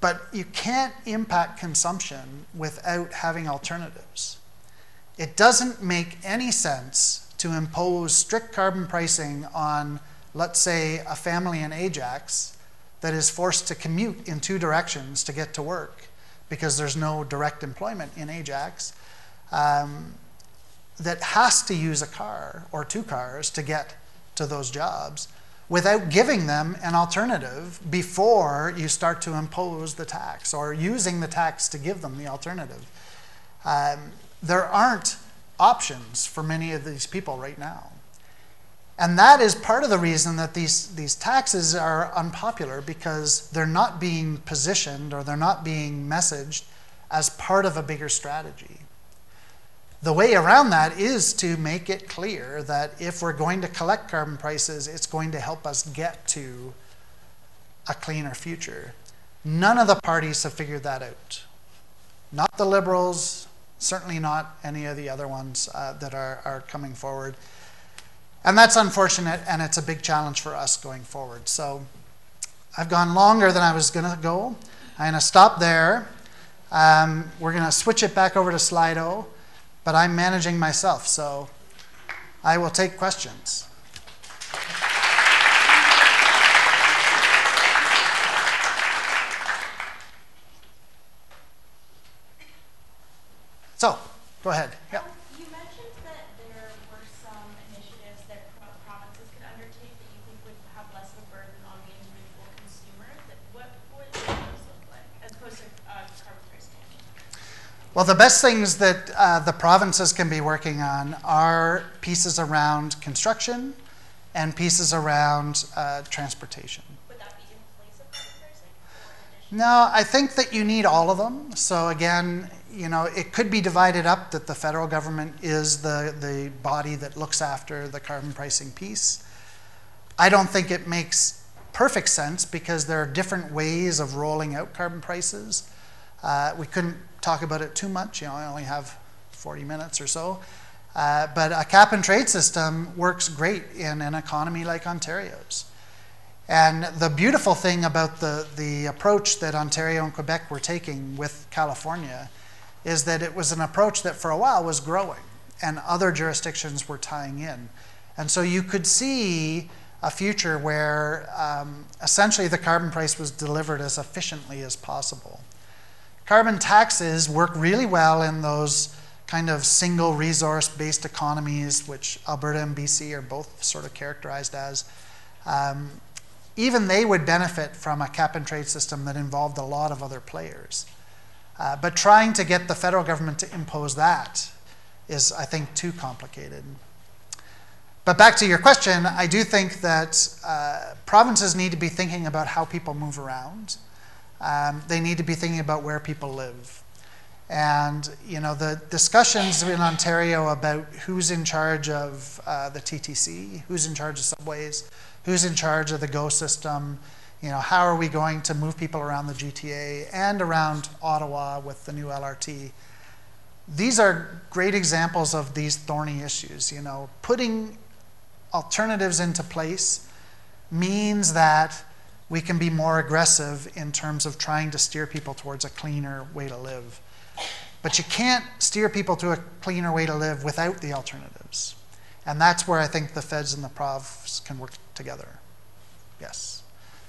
but you can't impact consumption without having alternatives. It doesn't make any sense to impose strict carbon pricing on, let's say, a family in Ajax that is forced to commute in two directions to get to work because there's no direct employment in Ajax. Um, that has to use a car or two cars to get to those jobs without giving them an alternative before you start to impose the tax or using the tax to give them the alternative. Um, there aren't options for many of these people right now. And that is part of the reason that these, these taxes are unpopular because they're not being positioned or they're not being messaged as part of a bigger strategy. The way around that is to make it clear that if we're going to collect carbon prices, it's going to help us get to a cleaner future. None of the parties have figured that out. Not the Liberals, certainly not any of the other ones uh, that are, are coming forward. And that's unfortunate, and it's a big challenge for us going forward. So I've gone longer than I was going to go. I'm going to stop there. Um, we're going to switch it back over to Slido but I'm managing myself, so I will take questions. So, go ahead. Yep. Well, the best things that uh, the provinces can be working on are pieces around construction and pieces around uh, transportation. Would that be in place of pricing? No, I think that you need all of them. So again, you know, it could be divided up that the federal government is the, the body that looks after the carbon pricing piece. I don't think it makes perfect sense because there are different ways of rolling out carbon prices. Uh, we couldn't talk about it too much. You know, I only have 40 minutes or so. Uh, but a cap and trade system works great in an economy like Ontario's. And the beautiful thing about the, the approach that Ontario and Quebec were taking with California is that it was an approach that for a while was growing and other jurisdictions were tying in. And so you could see a future where um, essentially the carbon price was delivered as efficiently as possible. Carbon taxes work really well in those kind of single resource based economies, which Alberta and BC are both sort of characterized as. Um, even they would benefit from a cap and trade system that involved a lot of other players. Uh, but trying to get the federal government to impose that is, I think, too complicated. but back to your question, I do think that uh, provinces need to be thinking about how people move around. Um, they need to be thinking about where people live. And you know the discussions in Ontario about who's in charge of uh, the TTC, who's in charge of subways, who's in charge of the GO system, you know, how are we going to move people around the GTA and around Ottawa with the new LRT? These are great examples of these thorny issues. You know, putting alternatives into place means that we can be more aggressive in terms of trying to steer people towards a cleaner way to live. But you can't steer people to a cleaner way to live without the alternatives. And that's where I think the feds and the provs can work together. Yes.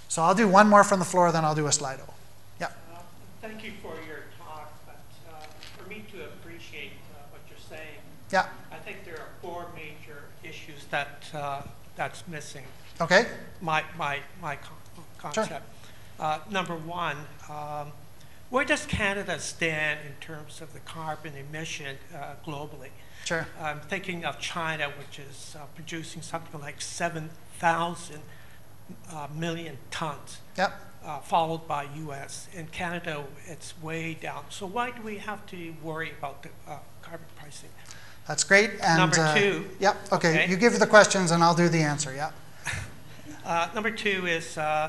So I'll do one more from the floor, then I'll do a Slido. Yeah. Uh, thank you for your talk, but uh, for me to appreciate uh, what you're saying, Yeah. I think there are four major issues that uh, that's missing. Okay. My my my con- concept. Uh, number one, um, where does Canada stand in terms of the carbon emission uh, globally? Sure. I'm thinking of China, which is uh, producing something like 7,000 uh, million tons, Yep. uh, followed by U.S. In Canada, it's way down. So why do we have to worry about the uh, carbon pricing? That's great. And, Number two. Yep. Okay. Okay. You give the questions and I'll do the answer. Uh, number two is uh,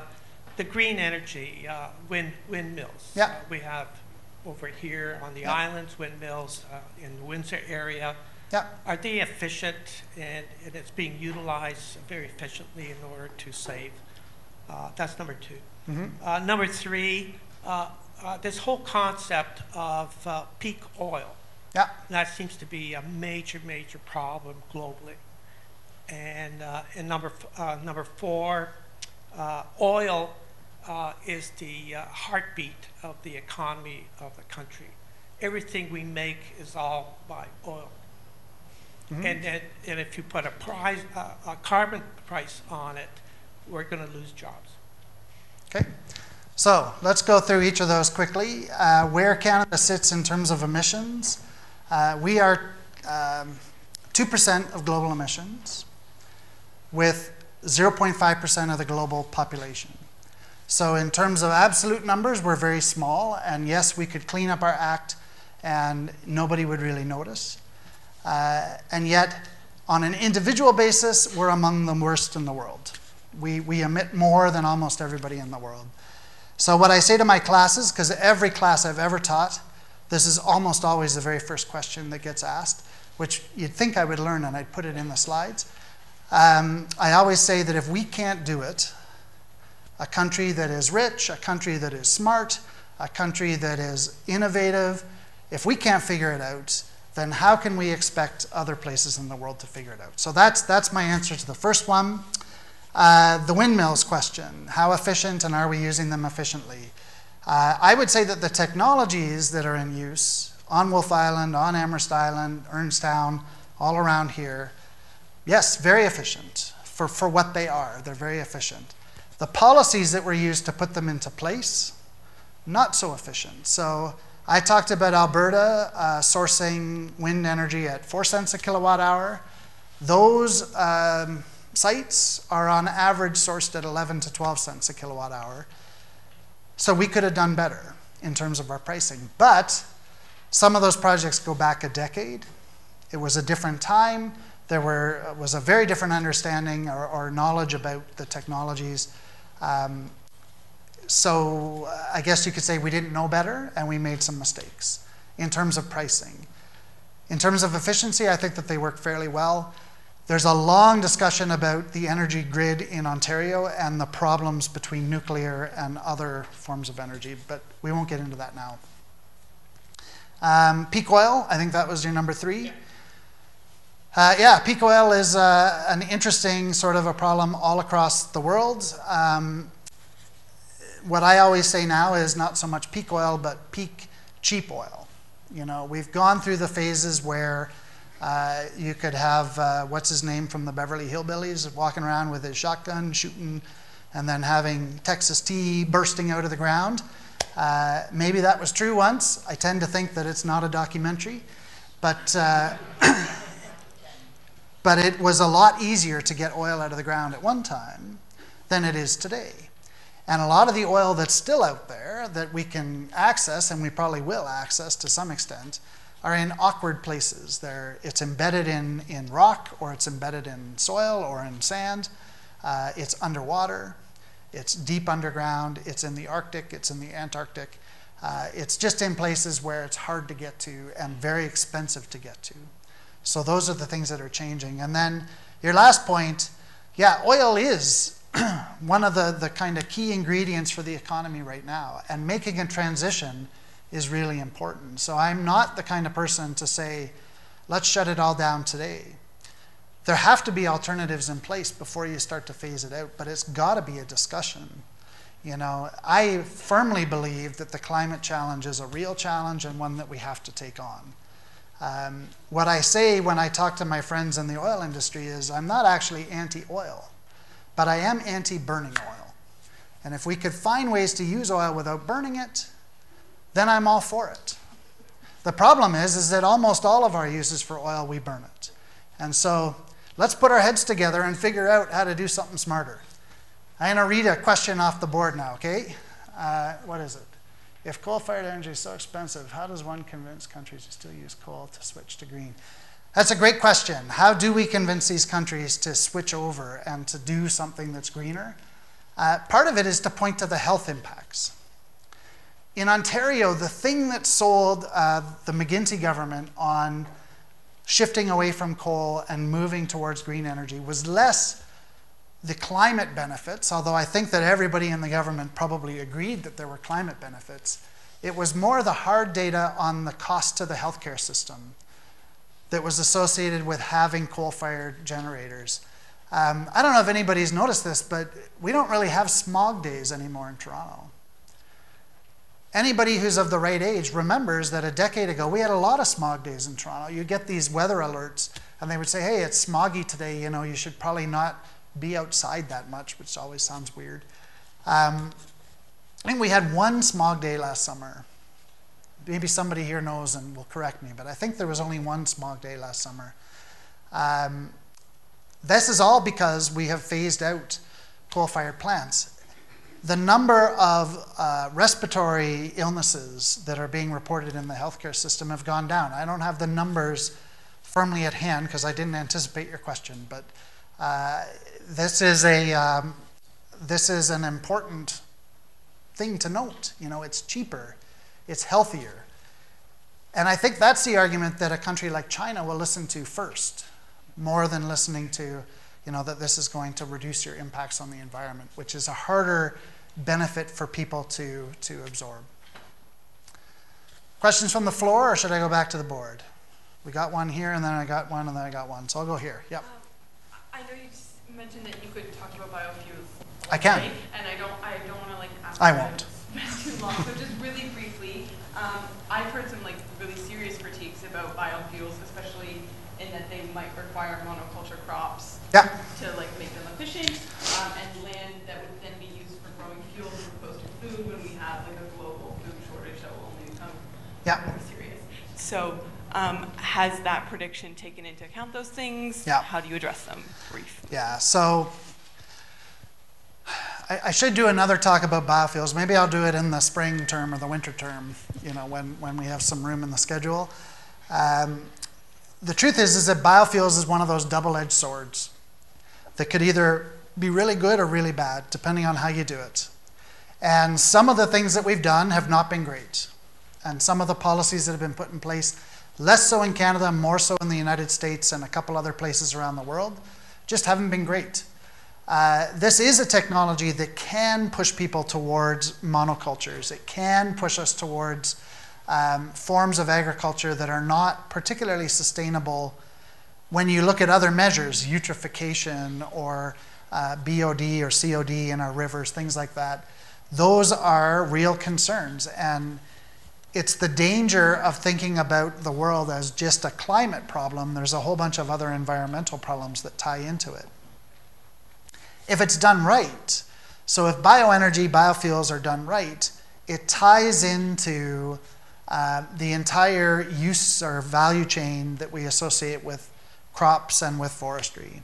the green energy, uh, wind, windmills. Yeah. Uh, we have over here on the Yeah. islands windmills uh, in the Windsor area. Yep. Are they efficient and, and it's being utilized very efficiently in order to save? Uh, that's number 2 Mhm. Uh, number three, uh, uh, this whole concept of uh, peak oil. Yeah. That seems to be a major, major problem globally. And, uh, and number, f- uh, number four, uh, oil uh, is the uh, heartbeat of the economy of the country. Everything we make is all by oil. Mhm. And, then, and if you put a price, uh, a carbon price on it, we're going to lose jobs. Okay. So let's go through each of those quickly. Uh, where Canada sits in terms of emissions, uh, we are um, 2% of global emissions with 0.5% of the global population. So, in terms of absolute numbers, we're very small, and yes, we could clean up our act and nobody would really notice. Uh, and yet, on an individual basis, we're among the worst in the world. We, we emit more than almost everybody in the world. So, what I say to my classes, because every class I've ever taught, this is almost always the very first question that gets asked, which you'd think I would learn and I'd put it in the slides. Um, I always say that if we can't do it, a country that is rich, a country that is smart, a country that is innovative, if we can't figure it out, then how can we expect other places in the world to figure it out? So that's, that's my answer to the first one. Uh, the windmills question how efficient and are we using them efficiently? Uh, I would say that the technologies that are in use on Wolf Island, on Amherst Island, Ernestown, all around here, yes, very efficient for, for what they are. They're very efficient. The policies that were used to put them into place, not so efficient. So I talked about Alberta uh, sourcing wind energy at four cents a kilowatt hour. Those um, sites are on average sourced at 11 to 12 cents a kilowatt hour. So we could have done better in terms of our pricing. But some of those projects go back a decade. It was a different time. There were, was a very different understanding or, or knowledge about the technologies. Um, so uh, I guess you could say we didn't know better and we made some mistakes in terms of pricing. In terms of efficiency, I think that they work fairly well. There's a long discussion about the energy grid in Ontario and the problems between nuclear and other forms of energy, but we won't get into that now. Um, peak oil, I think that was your number three. Uh, yeah, peak oil is uh, an interesting sort of a problem all across the world. Um, what I always say now is not so much peak oil, but peak cheap oil. You know, we've gone through the phases where uh, you could have uh, what's his name from the Beverly Hillbillies walking around with his shotgun shooting, and then having Texas tea bursting out of the ground. Uh, maybe that was true once. I tend to think that it's not a documentary, but. But it was a lot easier to get oil out of the ground at one time than it is today. And a lot of the oil that's still out there that we can access, and we probably will access to some extent, are in awkward places. They're, it's embedded in, in rock, or it's embedded in soil, or in sand. Uh, it's underwater. It's deep underground. It's in the Arctic. It's in the Antarctic. Uh, it's just in places where it's hard to get to and very expensive to get to. So those are the things that are changing. And then your last point, yeah, oil is one of the, the kind of key ingredients for the economy right now. And making a transition is really important. So I'm not the kind of person to say, let's shut it all down today. There have to be alternatives in place before you start to phase it out, but it's got to be a discussion. You know, I firmly believe that the climate challenge is a real challenge and one that we have to take on. Um, what I say when I talk to my friends in the oil industry is I'm not actually anti oil. But I am anti burning oil. And if we could find ways to use oil without burning it, then I'm all for it. The problem is, is that almost all of our uses for oil, we burn it. And so let's put our heads together and figure out how to do something smarter. I'm going to read a question off the board now, okay? Uh, what is it? If coal fired energy is so expensive, how does one convince countries to still use coal to switch to green? That's a great question. How do we convince these countries to switch over and to do something that's greener? Uh, part of it is to point to the health impacts. In Ontario, the thing that sold uh, the McGuinty government on shifting away from coal and moving towards green energy was less the climate benefits, although I think that everybody in the government probably agreed that there were climate benefits. It was more the hard data on the cost to the healthcare system that was associated with having coal fired generators. Um, I don't know if anybody's noticed this, but we don't really have smog days anymore in Toronto. Anybody who's of the right age remembers that a decade ago we had a lot of smog days in Toronto. You get these weather alerts, and they would say, hey, it's smoggy today, you know, you should probably not be outside that much, which always sounds weird. Um, I think we had one smog day last summer maybe somebody here knows and will correct me, but I think there was only one smog day last summer. Um, this is all because we have phased out coal fired plants. The number of uh, respiratory illnesses that are being reported in the healthcare system have gone down. I don't have the numbers firmly at hand because I didn't anticipate your question, but uh, this is a um, this is an important thing to note. You know, it's cheaper it's healthier. And I think that's the argument that a country like China will listen to first, more than listening to, you know, that this is going to reduce your impacts on the environment, which is a harder benefit for people to, to absorb. Questions from the floor, or should I go back to the board? We got one here, and then I got one, and then I got one. So I'll go here. Yep. I know you mentioned that you could talk about biofuels. I can. And I don't, I don't want to like ask I won't. too long. So just really briefly, um, I've heard some like really serious critiques about biofuels, especially in that they might require monoculture crops yeah. to like make them efficient, um, and land that would then be used for growing fuels as opposed to food when we have like a global food shortage that will only become yeah. more serious. So um, has that prediction taken into account those things? Yeah. How do you address them? Brief. Yeah. So I, I, should do another talk about biofuels. Maybe I'll do it in the spring term or the winter term, you know, when, when we have some room in the schedule. Um, the truth is, is that biofuels is one of those double-edged swords that could either be really good or really bad, depending on how you do it. And some of the things that we've done have not been great. And some of the policies that have been put in place, less so in Canada, more so in the United States and a couple other places around the world, just haven't been great. Uh, this is a technology that can push people towards monocultures. It can push us towards um, forms of agriculture that are not particularly sustainable when you look at other measures, eutrophication or uh, BOD or COD in our rivers, things like that. Those are real concerns. And it's the danger of thinking about the world as just a climate problem. There's a whole bunch of other environmental problems that tie into it if it's done right. So if bioenergy, biofuels are done right, it ties into uh, the entire use or value chain that we associate with crops and with forestry.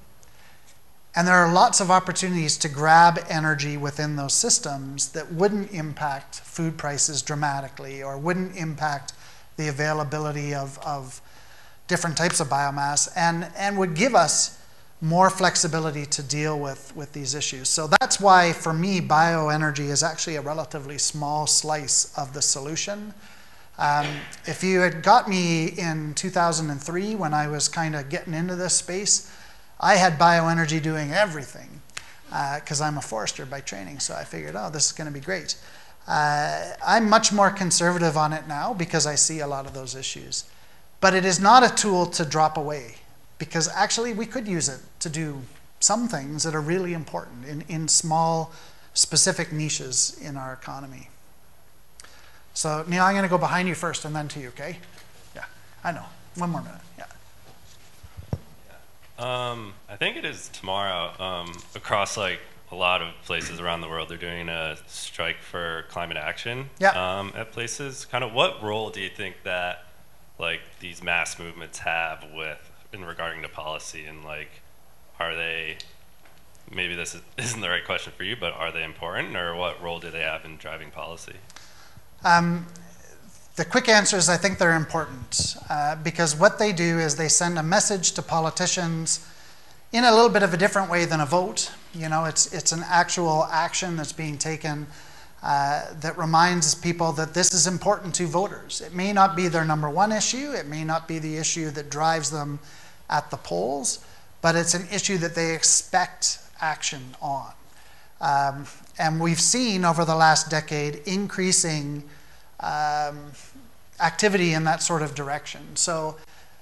And there are lots of opportunities to grab energy within those systems that wouldn't impact food prices dramatically or wouldn't impact the availability of, of different types of biomass and, and would give us more flexibility to deal with, with these issues. So that's why, for me, bioenergy is actually a relatively small slice of the solution. Um, if you had got me in 2003 when I was kind of getting into this space, I had bioenergy doing everything because uh, I'm a forester by training. So I figured, oh, this is going to be great. Uh, I'm much more conservative on it now because I see a lot of those issues. But it is not a tool to drop away because actually we could use it to do some things that are really important in, in small, specific niches in our economy. So, Neil, I'm going to go behind you first and then to you, okay? Yeah, I know. One more minute. Um, I think it is tomorrow. Um, across like a lot of places around the world, they're doing a strike for climate action. Yeah. Um, at places, kind of, what role do you think that like these mass movements have with in regarding to policy and like are they maybe this is, isn't the right question for you but are they important or what role do they have in driving policy um, the quick answer is i think they're important uh, because what they do is they send a message to politicians in a little bit of a different way than a vote you know it's, it's an actual action that's being taken uh, that reminds people that this is important to voters. It may not be their number one issue, it may not be the issue that drives them at the polls, but it's an issue that they expect action on. Um, and we've seen over the last decade increasing um, activity in that sort of direction. So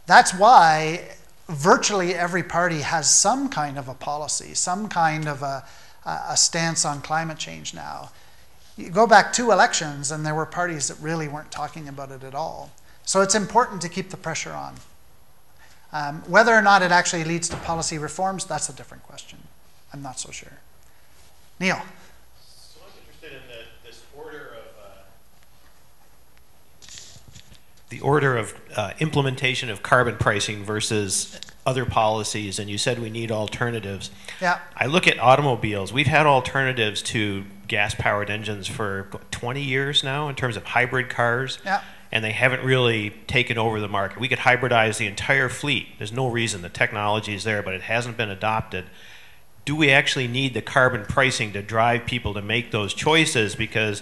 that's why virtually every party has some kind of a policy, some kind of a, a stance on climate change now. You go back two elections, and there were parties that really weren't talking about it at all. So it's important to keep the pressure on. Um, whether or not it actually leads to policy reforms, that's a different question. I'm not so sure. Neil. So I'm interested in the, this order of uh, the order of uh, implementation of carbon pricing versus other policies, and you said we need alternatives. Yeah. I look at automobiles. We've had alternatives to gas-powered engines for 20 years now in terms of hybrid cars. Yeah. And they haven't really taken over the market. We could hybridize the entire fleet. There's no reason. The technology is there, but it hasn't been adopted. Do we actually need the carbon pricing to drive people to make those choices? Because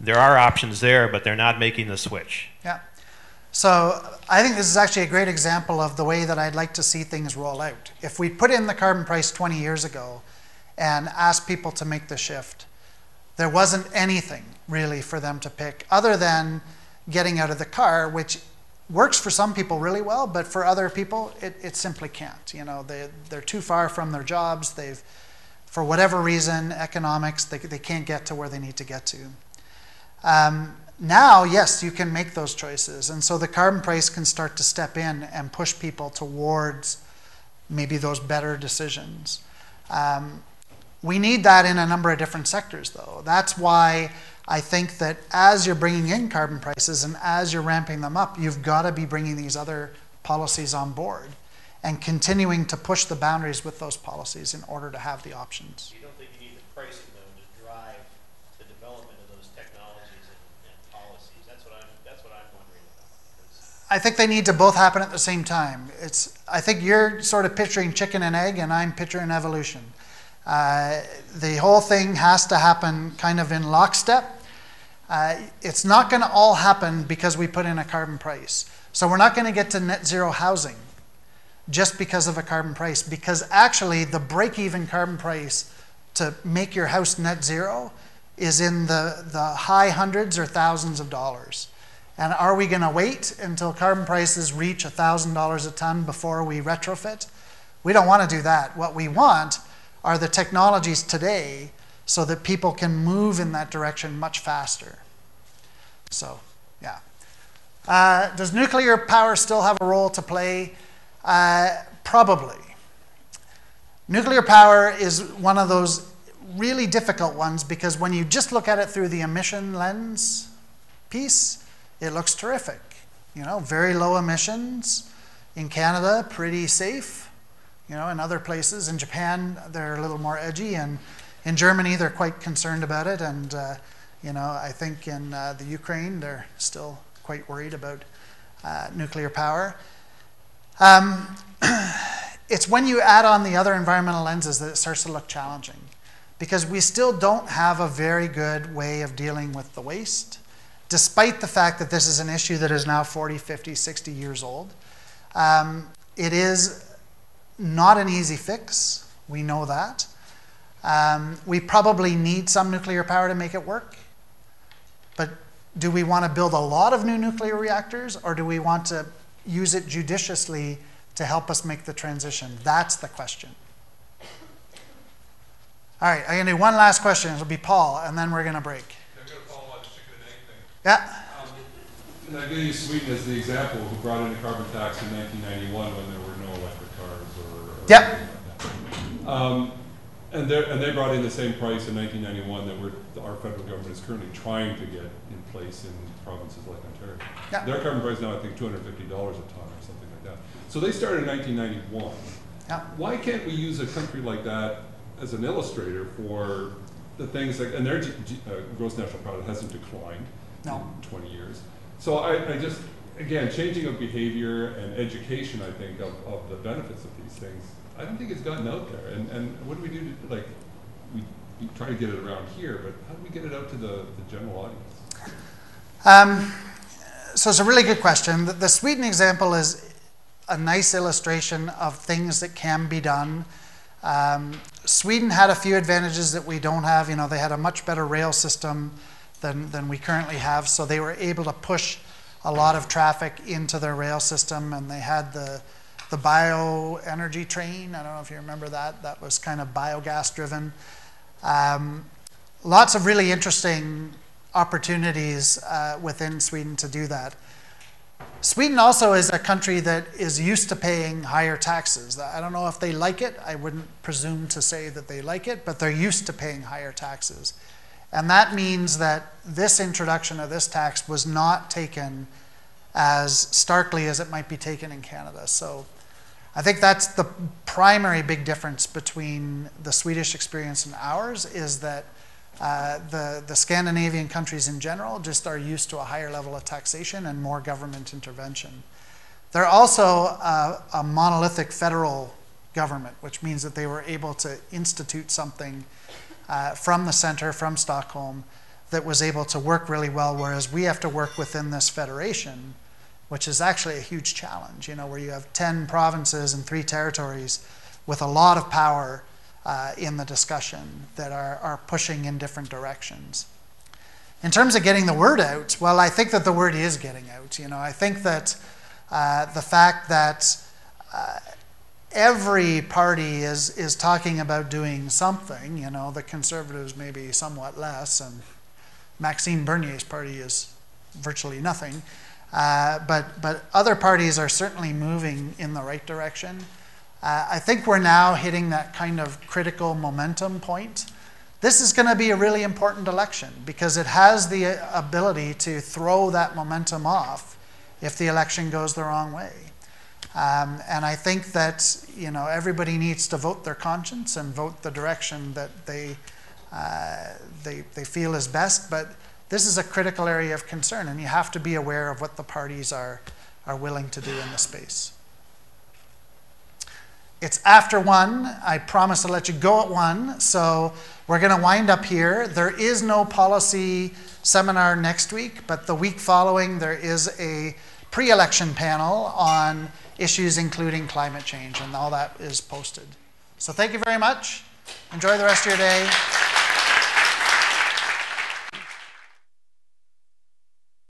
there are options there, but they're not making the switch. Yeah. So I think this is actually a great example of the way that I'd like to see things roll out. If we put in the carbon price 20 years ago and asked people to make the shift, there wasn't anything really for them to pick other than getting out of the car, which works for some people really well, but for other people, it, it simply can't. You know, they, they're too far from their jobs. They've, for whatever reason, economics, they, they can't get to where they need to get to. Um, now, yes, you can make those choices. And so the carbon price can start to step in and push people towards maybe those better decisions. Um, we need that in a number of different sectors, though. That's why I think that as you're bringing in carbon prices and as you're ramping them up, you've got to be bringing these other policies on board and continuing to push the boundaries with those policies in order to have the options. You don't think you need the pricing, though, to drive the development of those technologies and, and policies? That's what I'm, that's what I'm wondering about. I think they need to both happen at the same time. It's, I think you're sort of picturing chicken and egg, and I'm picturing evolution. Uh, the whole thing has to happen kind of in lockstep. Uh, it's not going to all happen because we put in a carbon price. So we're not going to get to net zero housing just because of a carbon price, because actually the break even carbon price to make your house net zero is in the, the high hundreds or thousands of dollars. And are we going to wait until carbon prices reach $1,000 a ton before we retrofit? We don't want to do that. What we want are the technologies today so that people can move in that direction much faster. So, yeah. Uh, does nuclear power still have a role to play? Uh, probably. Nuclear power is one of those really difficult ones because when you just look at it through the emission lens piece, it looks terrific. You know, very low emissions, In Canada, pretty safe. You know, in other places, in Japan, they're a little more edgy, and in Germany, they're quite concerned about it. And uh, you know, I think in uh, the Ukraine, they're still quite worried about uh, nuclear power. Um, it's when you add on the other environmental lenses that it starts to look challenging because we still don't have a very good way of dealing with the waste, despite the fact that this is an issue that is now 40, 50, 60 years old. Um, it is not an easy fix. We know that. Um, we probably need some nuclear power to make it work. But do we want to build a lot of new nuclear reactors or do we want to use it judiciously to help us make the transition? That's the question. All right, I'm going to do one last question. It'll be Paul, and then we're going to break. I'm going to follow on the chicken and egg thing. Yeah. Um, and I gave you Sweden as the example, who brought in a carbon tax in 1991 when there were no electric cars or. or Yep. like that. Um, and they and they brought in the same price in 1991 that we're, our federal government is currently trying to get in place in provinces like Ontario. Yeah. Their carbon price now, I think, $250 a ton or something like that. So they started in 1991. Yeah. Why can't we use a country like that as an illustrator for the things that, and their G, G, uh, gross national product hasn't declined No. in 20 years. So I, I just, again, changing of behavior and education, I think, of, of the benefits of these things, I don't think it's gotten out there. And, and what do we do to, like, we, we try to get it around here, but how do we get it out to the, the general audience? Um, so it's a really good question. The, the Sweden example is a nice illustration of things that can be done. Um, Sweden had a few advantages that we don't have. You know, they had a much better rail system than, than we currently have, so they were able to push a lot of traffic into their rail system, and they had the the bioenergy train. I don't know if you remember that. That was kind of biogas driven. Um, lots of really interesting opportunities uh, within Sweden to do that. Sweden also is a country that is used to paying higher taxes. I don't know if they like it. I wouldn't presume to say that they like it, but they're used to paying higher taxes. And that means that this introduction of this tax was not taken as starkly as it might be taken in Canada. So I think that's the primary big difference between the Swedish experience and ours is that uh, the, the Scandinavian countries in general just are used to a higher level of taxation and more government intervention. They're also a, a monolithic federal government, which means that they were able to institute something uh, from the center, from Stockholm, that was able to work really well, whereas we have to work within this federation, which is actually a huge challenge, you know, where you have 10 provinces and three territories with a lot of power uh, in the discussion that are, are pushing in different directions. In terms of getting the word out, well, I think that the word is getting out. You know, I think that uh, the fact that uh, every party is, is talking about doing something, you know, the conservatives maybe somewhat less, and Maxime Bernier's party is virtually nothing. Uh, but, but other parties are certainly moving in the right direction. Uh, I think we're now hitting that kind of critical momentum point. This is going to be a really important election because it has the ability to throw that momentum off if the election goes the wrong way. Um, and I think that you know everybody needs to vote their conscience and vote the direction that they uh, they, they feel is best. But this is a critical area of concern, and you have to be aware of what the parties are are willing to do in the space. It's after one. I promise to let you go at one. So we're going to wind up here. There is no policy seminar next week, but the week following, there is a pre election panel on issues including climate change, and all that is posted. So thank you very much. Enjoy the rest of your day.